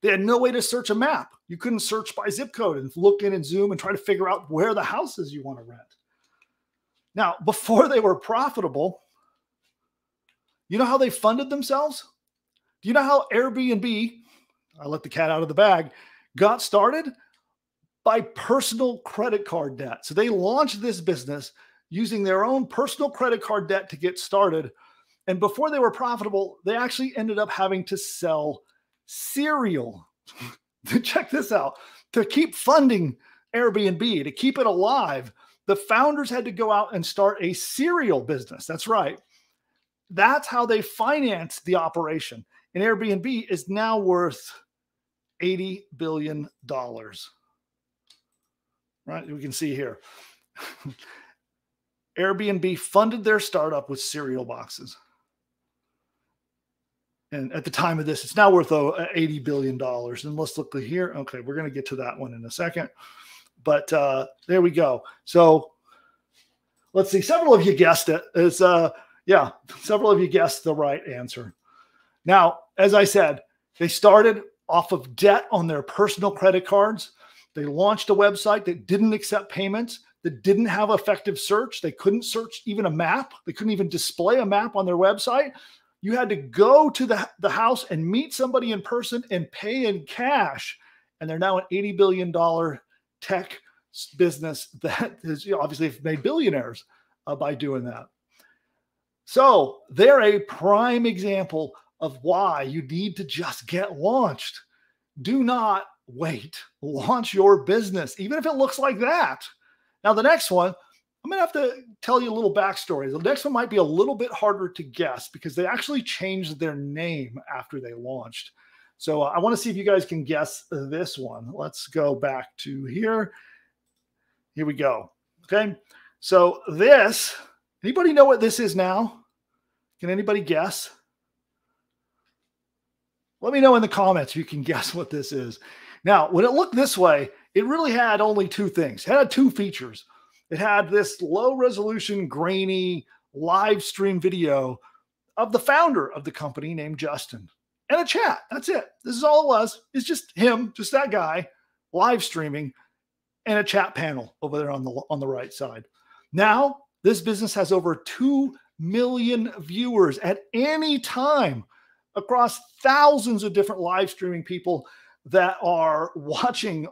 They had no way to search a map. You couldn't search by zip code and look in and zoom and try to figure out where the houses you want to rent. Now, before they were profitable, you know how they funded themselves? Do you know how Airbnb, I let the cat out of the bag, got started? By personal credit card debt. So they launched this business using their own personal credit card debt to get started. And before they were profitable, they actually ended up having to sell cereal. Check this out. To keep funding Airbnb, to keep it alive, the founders had to go out and start a cereal business. That's right. That's how they financed the operation. And Airbnb is now worth $80 billion. Right? We can see here. Airbnb funded their startup with cereal boxes. And at the time of this, it's now worth uh, $80 billion. And let's look here. Okay, we're going to get to that one in a second. But uh, there we go. So let's see. Several of you guessed it. It's, uh, yeah, several of you guessed the right answer. Now, as I said, they started off of debt on their personal credit cards. They launched a website that didn't accept payments, that didn't have effective search. They couldn't search even a map. They couldn't even display a map on their website. You had to go to the, the house and meet somebody in person and pay in cash. And they're now an $80 billion tech business that has obviously made billionaires uh, by doing that. So they're a prime example of why you need to just get launched. Do not wait. Launch your business, even if it looks like that. Now, the next one, I'm going to have to tell you a little backstory. The next one might be a little bit harder to guess because they actually changed their name after they launched. So uh, I want to see if you guys can guess this one. Let's go back to here. Here we go. Okay. So this, anybody know what this is now? Can anybody guess? Let me know in the comments if you can guess what this is. Now, when it looked this way, it really had only two things. It had two features. It had this low resolution, grainy live stream video of the founder of the company named Justin and a chat. That's it. This is all it was. It's just him, just that guy live streaming and a chat panel over there on the on the right side. Now, this business has over 2 million viewers at any time across thousands of different live streaming people that are watching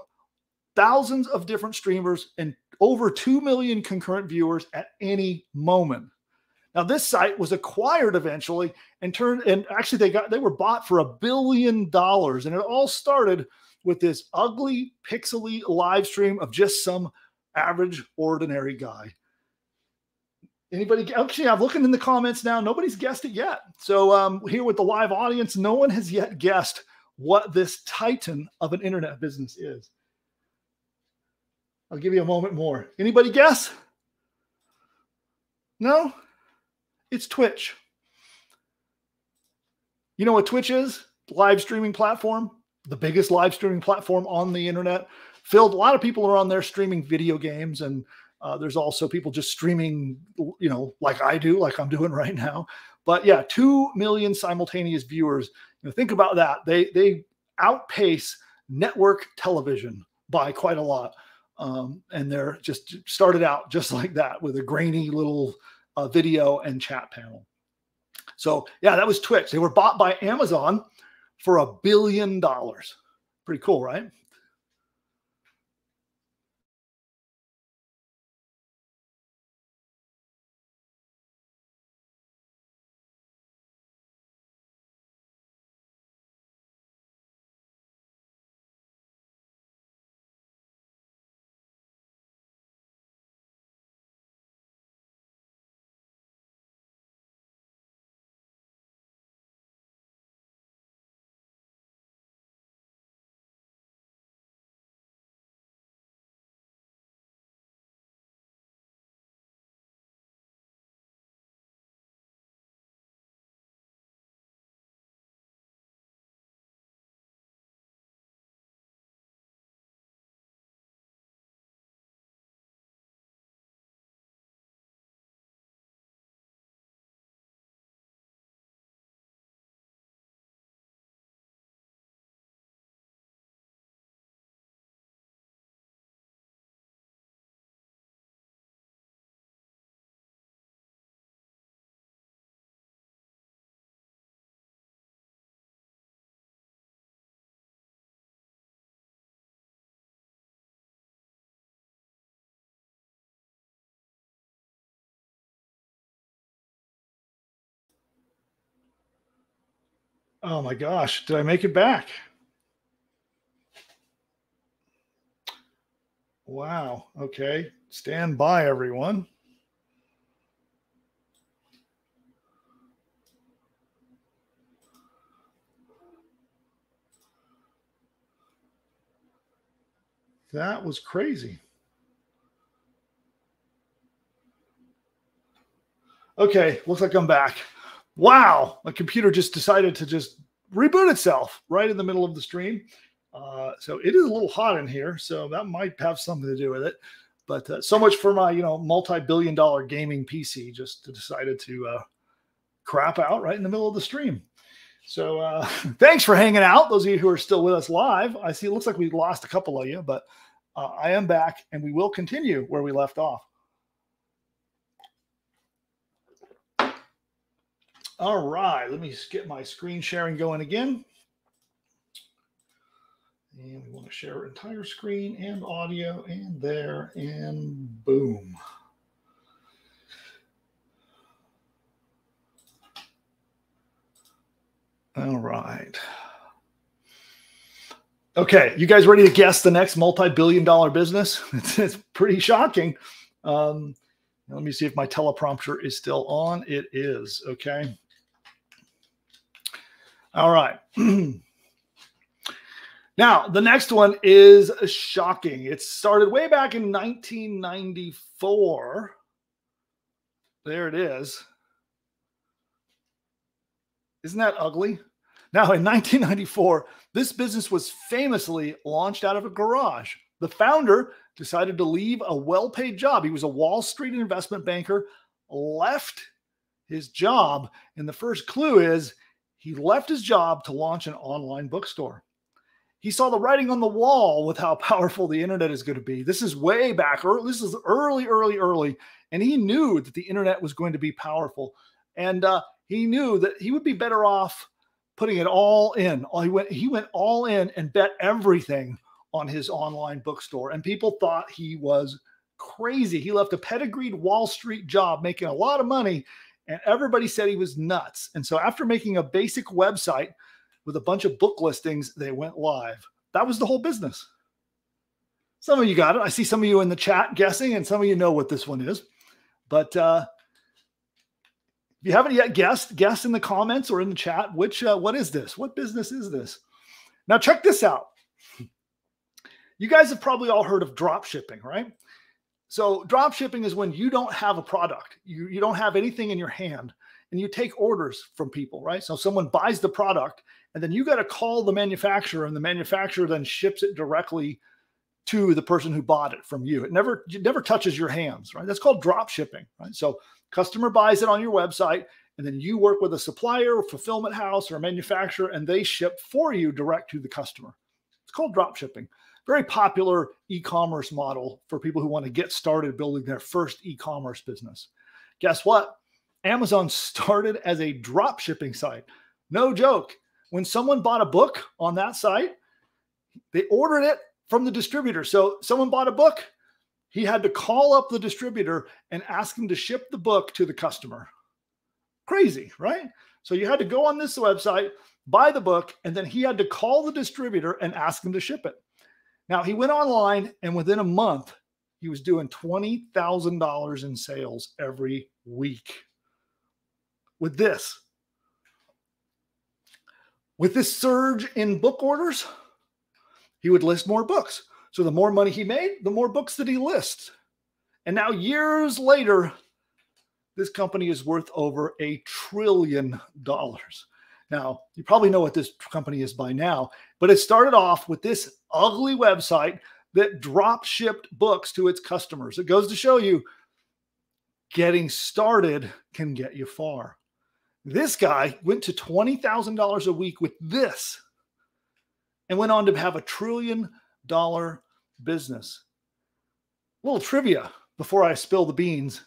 thousands of different streamers and over 2 million concurrent viewers at any moment. Now this site was acquired eventually and turned and actually they got they were bought for a billion dollars and it all started with this ugly pixely live stream of just some average ordinary guy. Anybody actually I'm looking in the comments now nobody's guessed it yet. So um here with the live audience no one has yet guessed what this titan of an internet business is. I'll give you a moment more. Anybody guess? No? It's Twitch. You know what Twitch is? Live streaming platform, the biggest live streaming platform on the internet. Filled a lot of people are on there streaming video games and uh, there's also people just streaming, you know, like I do, like I'm doing right now. But yeah, two million simultaneous viewers. You know, think about that. They they outpace network television by quite a lot. Um, and they're just started out just like that with a grainy little uh, video and chat panel. So yeah, that was Twitch. They were bought by Amazon for a billion dollars. Pretty cool, right? Oh my gosh, did I make it back? Wow. Okay. Stand by, everyone. That was crazy. Okay, looks like I'm back. Wow, my computer just decided to just reboot itself right in the middle of the stream. Uh, so it is a little hot in here, so that might have something to do with it. But uh, so much for my, you know, multi-billion-dollar gaming PC just decided to uh, crap out right in the middle of the stream. So uh, thanks for hanging out. Those of you who are still with us live, I see it looks like we lost a couple of you, but uh, I am back, and we will continue where we left off. All right, let me get my screen sharing going again. And we want to share entire screen and audio and there and boom. All right. Okay, you guys ready to guess the next multi-billion dollar business? It's, it's pretty shocking. Um, let me see if my teleprompter is still on. It is. Okay. All right. now, the next one is shocking. It started way back in 1994. There it is. Isn't that ugly? Now, in 1994, this business was famously launched out of a garage. The founder decided to leave a well paid job. He was a Wall Street investment banker, left his job. And the first clue is he left his job to launch an online bookstore. He saw the writing on the wall with how powerful the internet is going to be. This is way back, or this is early, early, early. And he knew that the internet was going to be powerful. And uh, he knew that he would be better off putting it all in. He went, he went all in and bet everything on his online bookstore. And people thought he was crazy. He left a pedigreed Wall Street job making a lot of money, and everybody said he was nuts. And so, after making a basic website with a bunch of book listings, they went live. That was the whole business. Some of you got it. I see some of you in the chat guessing, and some of you know what this one is. But uh, if you haven't yet guessed, guess in the comments or in the chat which uh, what is this? What business is this? Now check this out. You guys have probably all heard of drop shipping, right? So drop shipping is when you don't have a product, you, you don't have anything in your hand, and you take orders from people, right? So someone buys the product, and then you got to call the manufacturer, and the manufacturer then ships it directly to the person who bought it from you. It never it never touches your hands, right? That's called drop shipping, right? So Customer buys it on your website, and then you work with a supplier, a fulfillment house, or a manufacturer, and they ship for you direct to the customer. It's called drop shipping. Very popular e commerce model for people who want to get started building their first e commerce business. Guess what? Amazon started as a drop shipping site. No joke. When someone bought a book on that site, they ordered it from the distributor. So someone bought a book, he had to call up the distributor and ask him to ship the book to the customer. Crazy, right? So you had to go on this website, buy the book, and then he had to call the distributor and ask him to ship it. Now he went online, and within a month, he was doing $20,000 in sales every week with this. With this surge in book orders, he would list more books. So the more money he made, the more books that he lists. And now, years later, this company is worth over a trillion dollars. Now, you probably know what this company is by now, but it started off with this ugly website that drop shipped books to its customers. It goes to show you getting started can get you far. This guy went to $20,000 a week with this and went on to have a trillion dollar business. A little trivia before I spill the beans.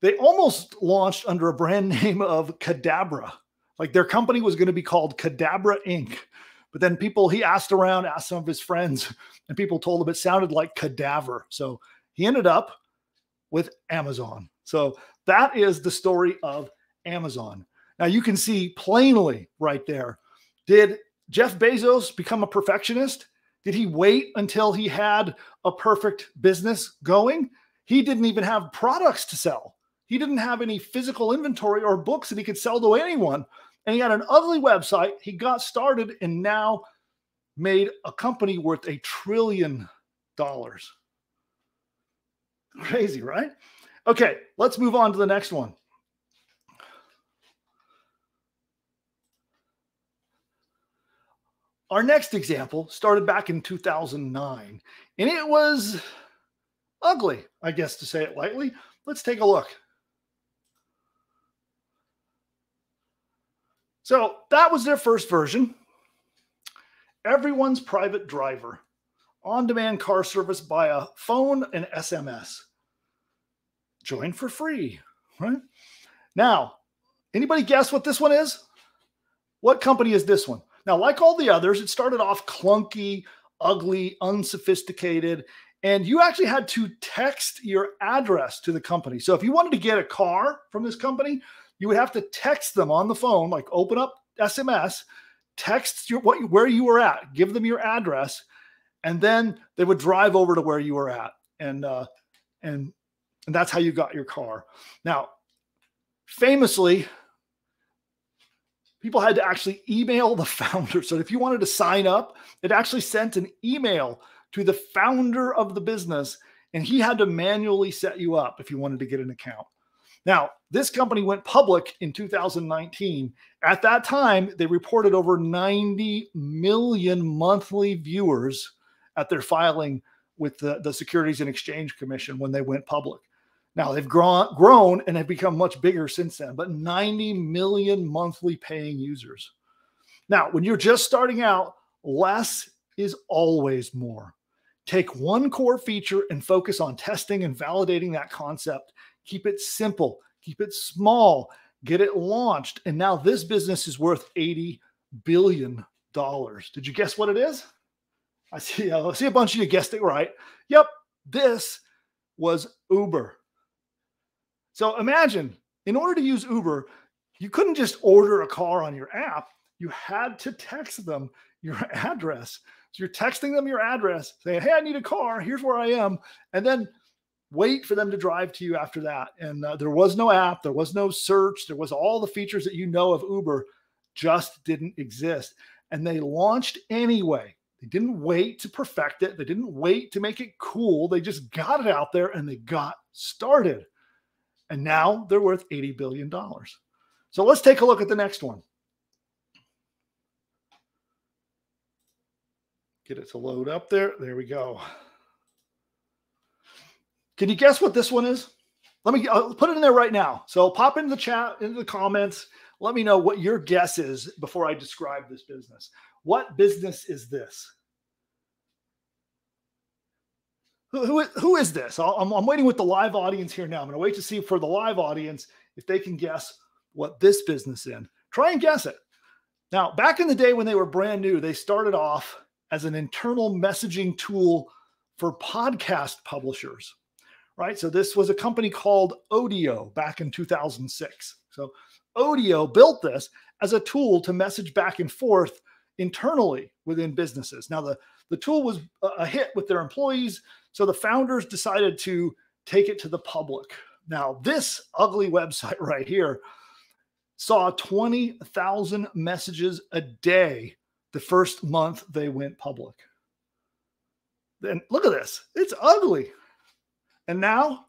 They almost launched under a brand name of Cadabra. Like their company was going to be called Cadabra Inc. But then people, he asked around, asked some of his friends, and people told him it sounded like cadaver. So he ended up with Amazon. So that is the story of Amazon. Now you can see plainly right there Did Jeff Bezos become a perfectionist? Did he wait until he had a perfect business going? He didn't even have products to sell. He didn't have any physical inventory or books that he could sell to anyone. And he had an ugly website. He got started and now made a company worth a trillion dollars. Crazy, right? Okay, let's move on to the next one. Our next example started back in 2009, and it was ugly, I guess to say it lightly. Let's take a look. So that was their first version. Everyone's private driver, on demand car service by a phone and SMS. Join for free, right? Now, anybody guess what this one is? What company is this one? Now, like all the others, it started off clunky, ugly, unsophisticated, and you actually had to text your address to the company. So if you wanted to get a car from this company, you would have to text them on the phone, like open up SMS, text your what where you were at, give them your address, and then they would drive over to where you were at, and uh, and and that's how you got your car. Now, famously, people had to actually email the founder. So if you wanted to sign up, it actually sent an email to the founder of the business, and he had to manually set you up if you wanted to get an account. Now, this company went public in 2019. At that time, they reported over 90 million monthly viewers at their filing with the, the Securities and Exchange Commission when they went public. Now they've grown, grown and have become much bigger since then, but 90 million monthly paying users. Now, when you're just starting out, less is always more. Take one core feature and focus on testing and validating that concept. Keep it simple, keep it small, get it launched. And now this business is worth 80 billion dollars. Did you guess what it is? I see, I see a bunch of you guessed it right. Yep, this was Uber. So imagine in order to use Uber, you couldn't just order a car on your app. You had to text them your address. So you're texting them your address, saying, Hey, I need a car. Here's where I am. And then wait for them to drive to you after that. And uh, there was no app, there was no search, there was all the features that you know of Uber just didn't exist. And they launched anyway. They didn't wait to perfect it, they didn't wait to make it cool. They just got it out there and they got started. And now they're worth $80 billion. So let's take a look at the next one. Get it to load up there. There we go. Can you guess what this one is? Let me I'll put it in there right now. So pop into the chat, into the comments. Let me know what your guess is before I describe this business. What business is this? who, who is this? I'm, I'm waiting with the live audience here now. I'm going to wait to see for the live audience if they can guess what this business in. Try and guess it. Now, back in the day when they were brand new, they started off as an internal messaging tool for podcast publishers, right? So this was a company called Odeo back in 2006. So Odeo built this as a tool to message back and forth internally within businesses. Now, the, the tool was a hit with their employees. So the founders decided to take it to the public. Now, this ugly website right here saw 20,000 messages a day the first month they went public. Then look at this, it's ugly. And now,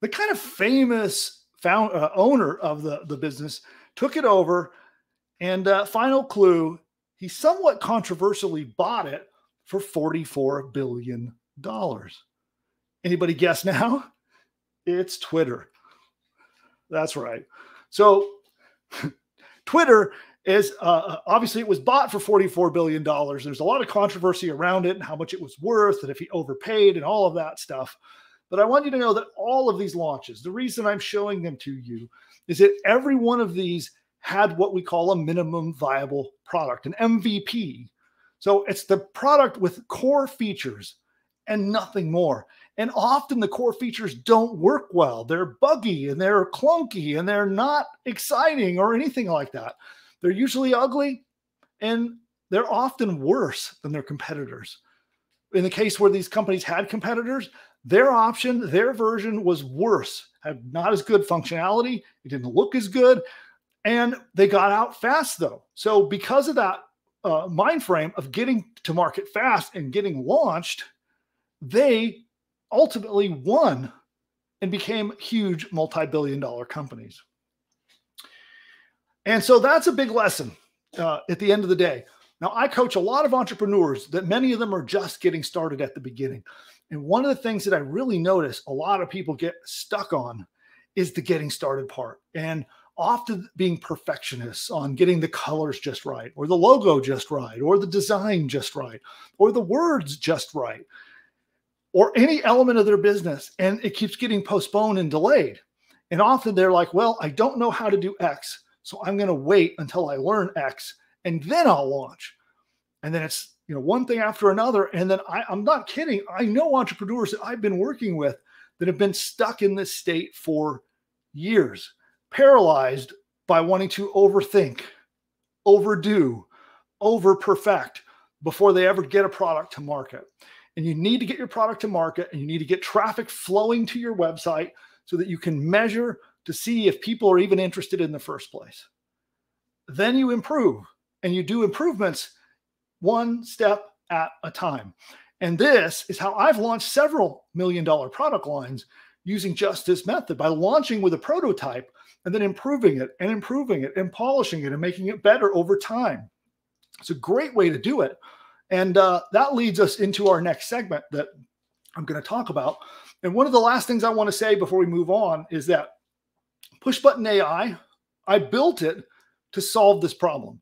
the kind of famous found, uh, owner of the, the business took it over. And uh, final clue, he somewhat controversially bought it for $44 billion. Anybody guess now? It's Twitter. That's right. So, Twitter is uh, uh, obviously it was bought for $44 billion. There's a lot of controversy around it and how much it was worth and if he overpaid and all of that stuff. But I want you to know that all of these launches, the reason I'm showing them to you is that every one of these had what we call a minimum viable product, an MVP. So it's the product with core features and nothing more. And often the core features don't work well. They're buggy and they're clunky and they're not exciting or anything like that. They're usually ugly and they're often worse than their competitors. In the case where these companies had competitors, their option, their version was worse, had not as good functionality, it didn't look as good, and they got out fast though. So because of that uh, mind frame of getting to market fast and getting launched, they ultimately won and became huge multi-billion dollar companies. And so that's a big lesson uh, at the end of the day. Now, I coach a lot of entrepreneurs that many of them are just getting started at the beginning. And one of the things that I really notice a lot of people get stuck on is the getting started part. And often being perfectionists on getting the colors just right, or the logo just right, or the design just right, or the words just right, or any element of their business. And it keeps getting postponed and delayed. And often they're like, well, I don't know how to do X. So I'm going to wait until I learn X and then I'll launch. And then it's, you know, one thing after another. And then I, I'm not kidding. I know entrepreneurs that I've been working with that have been stuck in this state for years paralyzed by wanting to overthink, overdo, over perfect before they ever get a product to market. And you need to get your product to market and you need to get traffic flowing to your website so that you can measure to see if people are even interested in the first place. Then you improve and you do improvements one step at a time. And this is how I've launched several million dollar product lines using just this method by launching with a prototype and then improving it and improving it and polishing it and making it better over time. It's a great way to do it. And uh, that leads us into our next segment that I'm going to talk about. And one of the last things I want to say before we move on is that Push Button AI, I built it to solve this problem.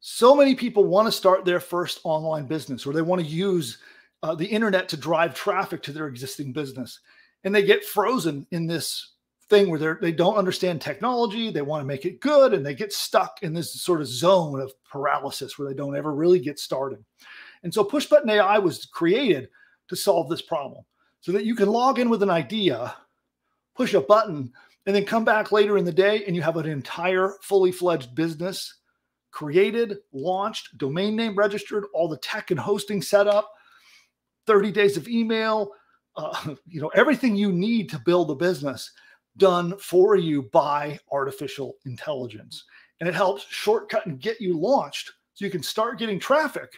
So many people want to start their first online business or they want to use uh, the internet to drive traffic to their existing business. And they get frozen in this thing where they're, they don't understand technology. They want to make it good and they get stuck in this sort of zone of paralysis where they don't ever really get started. And so Push Button AI was created to solve this problem so that you can log in with an idea, push a button, and then come back later in the day and you have an entire fully fledged business created, launched, domain name registered, all the tech and hosting set up, 30 days of email, uh, you know, everything you need to build a business done for you by artificial intelligence. And it helps shortcut and get you launched so you can start getting traffic.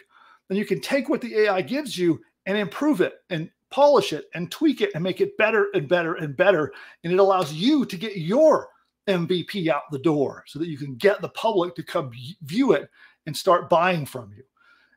And you can take what the AI gives you and improve it and polish it and tweak it and make it better and better and better. And it allows you to get your MVP out the door so that you can get the public to come view it and start buying from you.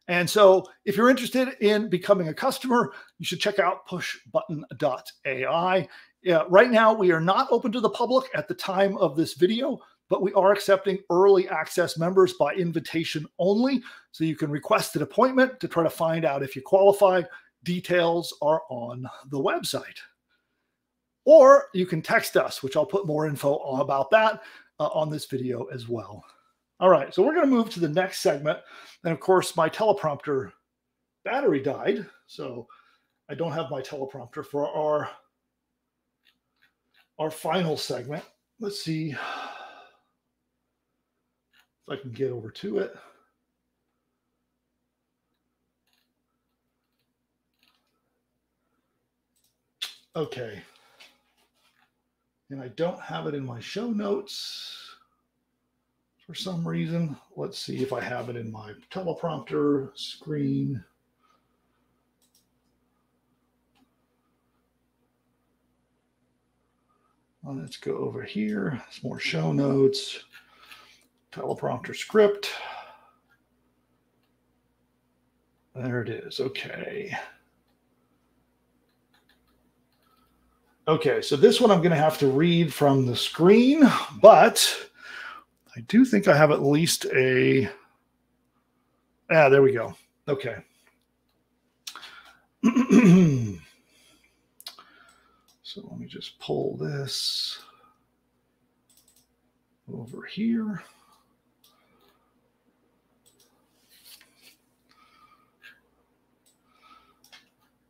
And so, if you're interested in becoming a customer, you should check out pushbutton.ai. Yeah, right now, we are not open to the public at the time of this video, but we are accepting early access members by invitation only. So you can request an appointment to try to find out if you qualify. Details are on the website. Or you can text us, which I'll put more info about that uh, on this video as well. All right, so we're going to move to the next segment. And of course, my teleprompter battery died. So I don't have my teleprompter for our, our final segment. Let's see if I can get over to it. Okay. And I don't have it in my show notes for some reason. Let's see if I have it in my teleprompter screen. Well, let's go over here. It's more show notes, teleprompter script. There it is. Okay. Okay, so this one I'm going to have to read from the screen, but I do think I have at least a. Ah, there we go. Okay. so let me just pull this over here.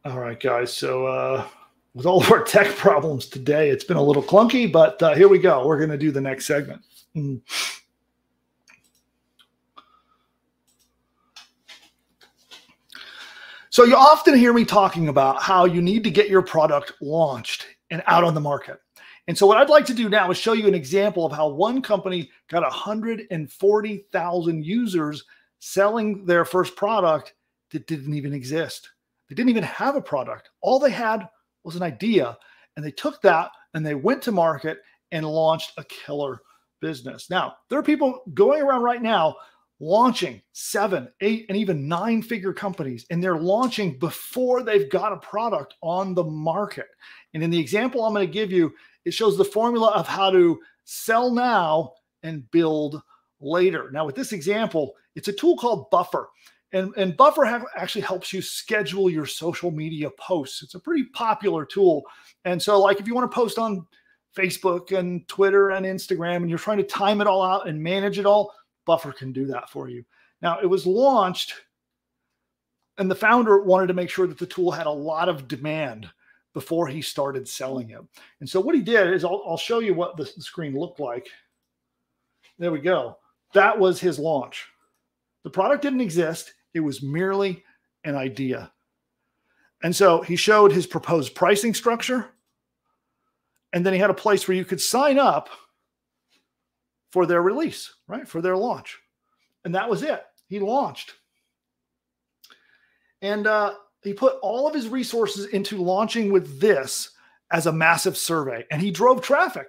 All right, guys. So, uh, with all of our tech problems today, it's been a little clunky, but uh, here we go. We're going to do the next segment. Mm. So, you often hear me talking about how you need to get your product launched and out on the market. And so, what I'd like to do now is show you an example of how one company got 140,000 users selling their first product that didn't even exist. They didn't even have a product. All they had was an idea. And they took that and they went to market and launched a killer business. Now, there are people going around right now launching seven, eight, and even nine figure companies, and they're launching before they've got a product on the market. And in the example I'm going to give you, it shows the formula of how to sell now and build later. Now, with this example, it's a tool called Buffer. And, and Buffer actually helps you schedule your social media posts. It's a pretty popular tool. And so, like, if you want to post on Facebook and Twitter and Instagram and you're trying to time it all out and manage it all, Buffer can do that for you. Now, it was launched, and the founder wanted to make sure that the tool had a lot of demand before he started selling it. And so, what he did is I'll, I'll show you what the screen looked like. There we go. That was his launch. The product didn't exist, it was merely an idea. And so, he showed his proposed pricing structure. And then he had a place where you could sign up for their release, right? For their launch. And that was it. He launched. And uh, he put all of his resources into launching with this as a massive survey. And he drove traffic.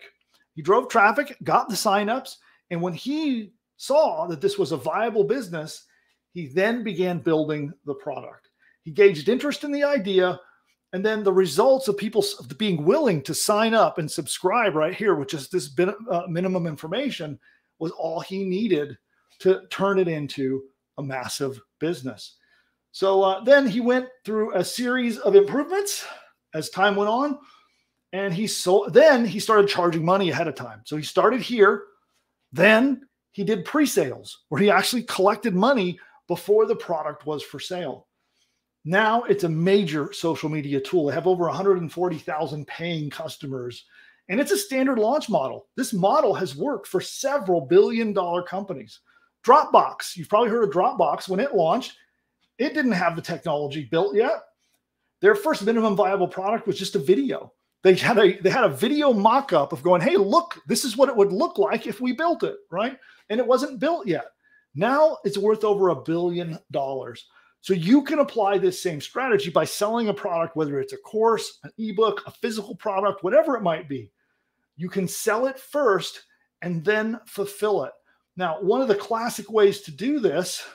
He drove traffic, got the signups. And when he saw that this was a viable business, he then began building the product. He gauged interest in the idea, and then the results of people being willing to sign up and subscribe right here, which is this uh, minimum information, was all he needed to turn it into a massive business. So uh, then he went through a series of improvements as time went on, and he sold. Then he started charging money ahead of time. So he started here, then he did pre-sales where he actually collected money before the product was for sale. Now it's a major social media tool. They have over 140,000 paying customers, and it's a standard launch model. This model has worked for several billion dollar companies. Dropbox, you've probably heard of Dropbox. When it launched, it didn't have the technology built yet. Their first minimum viable product was just a video. They had a they had a video mock-up of going, hey, look, this is what it would look like if we built it, right? And it wasn't built yet. Now it's worth over a billion dollars. So you can apply this same strategy by selling a product, whether it's a course, an ebook, a physical product, whatever it might be. You can sell it first and then fulfill it. Now, one of the classic ways to do this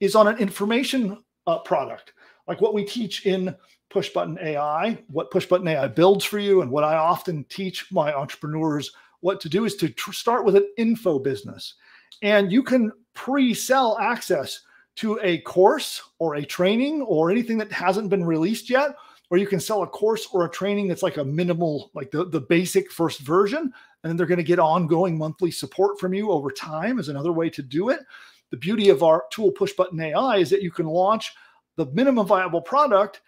is on an information uh, product, like what we teach in Push Button AI, what Push Button AI builds for you, and what I often teach my entrepreneurs what to do is to tr- start with an info business. And you can pre sell access to a course or a training or anything that hasn't been released yet or you can sell a course or a training that's like a minimal like the, the basic first version and then they're going to get ongoing monthly support from you over time is another way to do it. The beauty of our tool push button ai is that you can launch the minimum viable product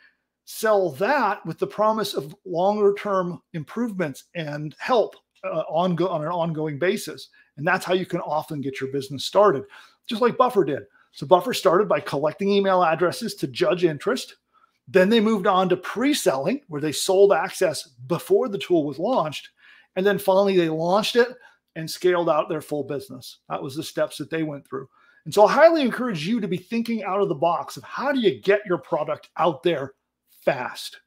sell that with the promise of longer term improvements and help uh, on, on an ongoing basis and that's how you can often get your business started just like buffer did so Buffer started by collecting email addresses to judge interest. Then they moved on to pre-selling, where they sold access before the tool was launched. And then finally they launched it and scaled out their full business. That was the steps that they went through. And so I highly encourage you to be thinking out of the box of how do you get your product out there fast?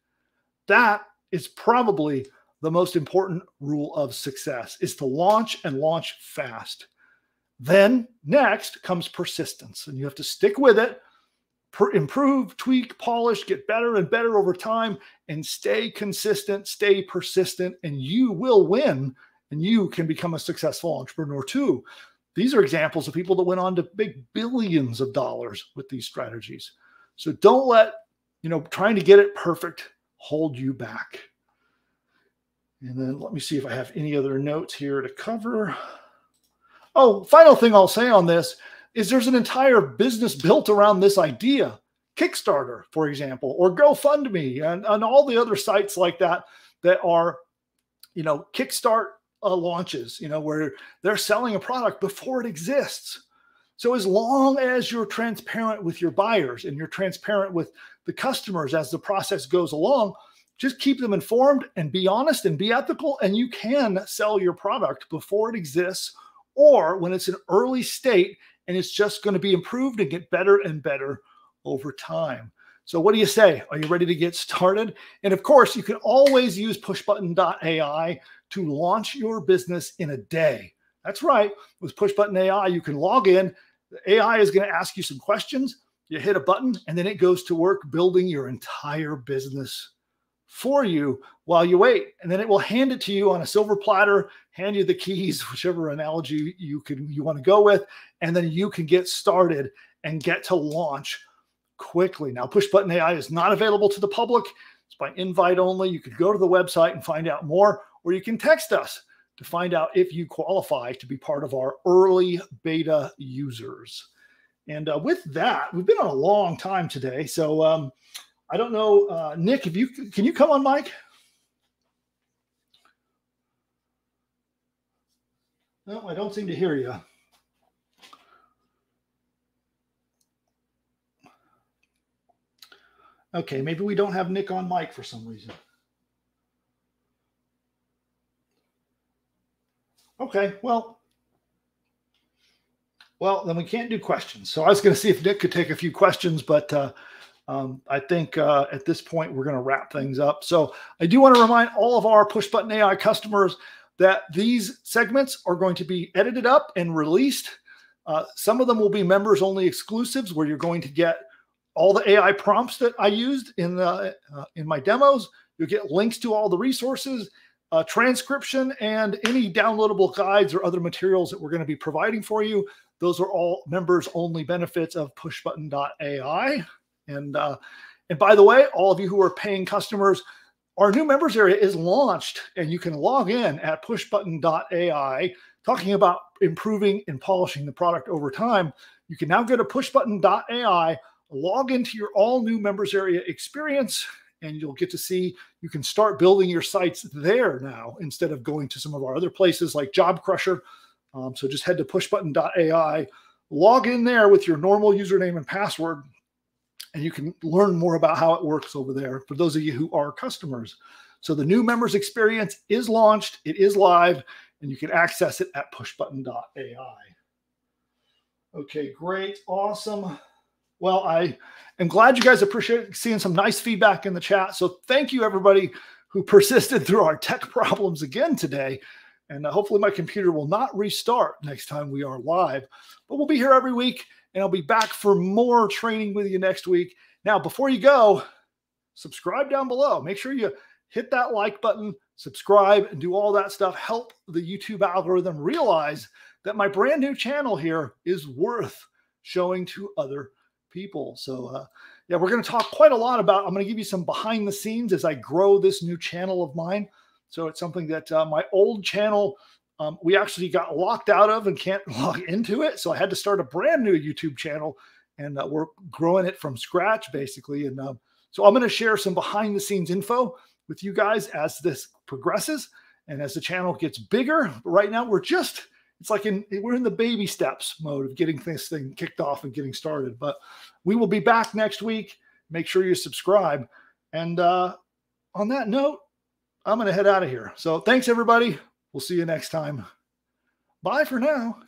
That is probably the most important rule of success is to launch and launch fast. Then next comes persistence, and you have to stick with it, per- improve, tweak, polish, get better and better over time, and stay consistent, stay persistent, and you will win and you can become a successful entrepreneur too. These are examples of people that went on to make billions of dollars with these strategies. So don't let, you know, trying to get it perfect hold you back. And then let me see if I have any other notes here to cover. Oh, final thing I'll say on this is there's an entire business built around this idea. Kickstarter, for example, or GoFundMe, and, and all the other sites like that that are, you know, Kickstart uh, launches, you know, where they're selling a product before it exists. So, as long as you're transparent with your buyers and you're transparent with the customers as the process goes along, just keep them informed and be honest and be ethical, and you can sell your product before it exists or when it's an early state and it's just going to be improved and get better and better over time. So, what do you say? Are you ready to get started? And of course, you can always use pushbutton.ai to launch your business in a day. That's right. With pushbutton AI, you can log in. The AI is going to ask you some questions. You hit a button, and then it goes to work building your entire business for you while you wait. And then it will hand it to you on a silver platter, hand you the keys, whichever analogy you can you want to go with, and then you can get started and get to launch quickly. Now, push button AI is not available to the public. It's by invite only. You could go to the website and find out more, or you can text us to find out if you qualify to be part of our early beta users. And uh, with that, we've been on a long time today. So um, I don't know, uh, Nick, if you can you come on mic. No, I don't seem to hear you. Okay, maybe we don't have Nick on mic for some reason. Okay, well, well, then we can't do questions. So I was going to see if Nick could take a few questions, but uh, um, I think uh, at this point we're going to wrap things up. So I do want to remind all of our push button AI customers that these segments are going to be edited up and released. Uh, some of them will be members only exclusives where you're going to get all the AI prompts that I used in the uh, in my demos. You'll get links to all the resources, uh, transcription, and any downloadable guides or other materials that we're going to be providing for you. Those are all members only benefits of pushbutton.ai. And uh, and by the way, all of you who are paying customers, our new members area is launched, and you can log in at pushbutton.ai, talking about improving and polishing the product over time. You can now go to pushbutton.ai, log into your all new members area experience, and you'll get to see you can start building your sites there now instead of going to some of our other places like Job Crusher. Um, so just head to pushbutton.ai, log in there with your normal username and password, and you can learn more about how it works over there for those of you who are customers. So the new members experience is launched, it is live, and you can access it at pushbutton.ai. Okay, great, awesome. Well, I am glad you guys appreciate seeing some nice feedback in the chat. So thank you, everybody who persisted through our tech problems again today. And uh, hopefully, my computer will not restart next time we are live. But we'll be here every week, and I'll be back for more training with you next week. Now, before you go, subscribe down below. Make sure you hit that like button, subscribe, and do all that stuff. Help the YouTube algorithm realize that my brand new channel here is worth showing to other people. So, uh, yeah, we're going to talk quite a lot about. I'm going to give you some behind the scenes as I grow this new channel of mine. So it's something that uh, my old channel um, we actually got locked out of and can't log into it. So I had to start a brand new YouTube channel, and uh, we're growing it from scratch basically. And uh, so I'm going to share some behind the scenes info with you guys as this progresses and as the channel gets bigger. But right now we're just it's like in we're in the baby steps mode of getting this thing kicked off and getting started. But we will be back next week. Make sure you subscribe. And uh, on that note, I'm going to head out of here. So thanks, everybody. We'll see you next time. Bye for now.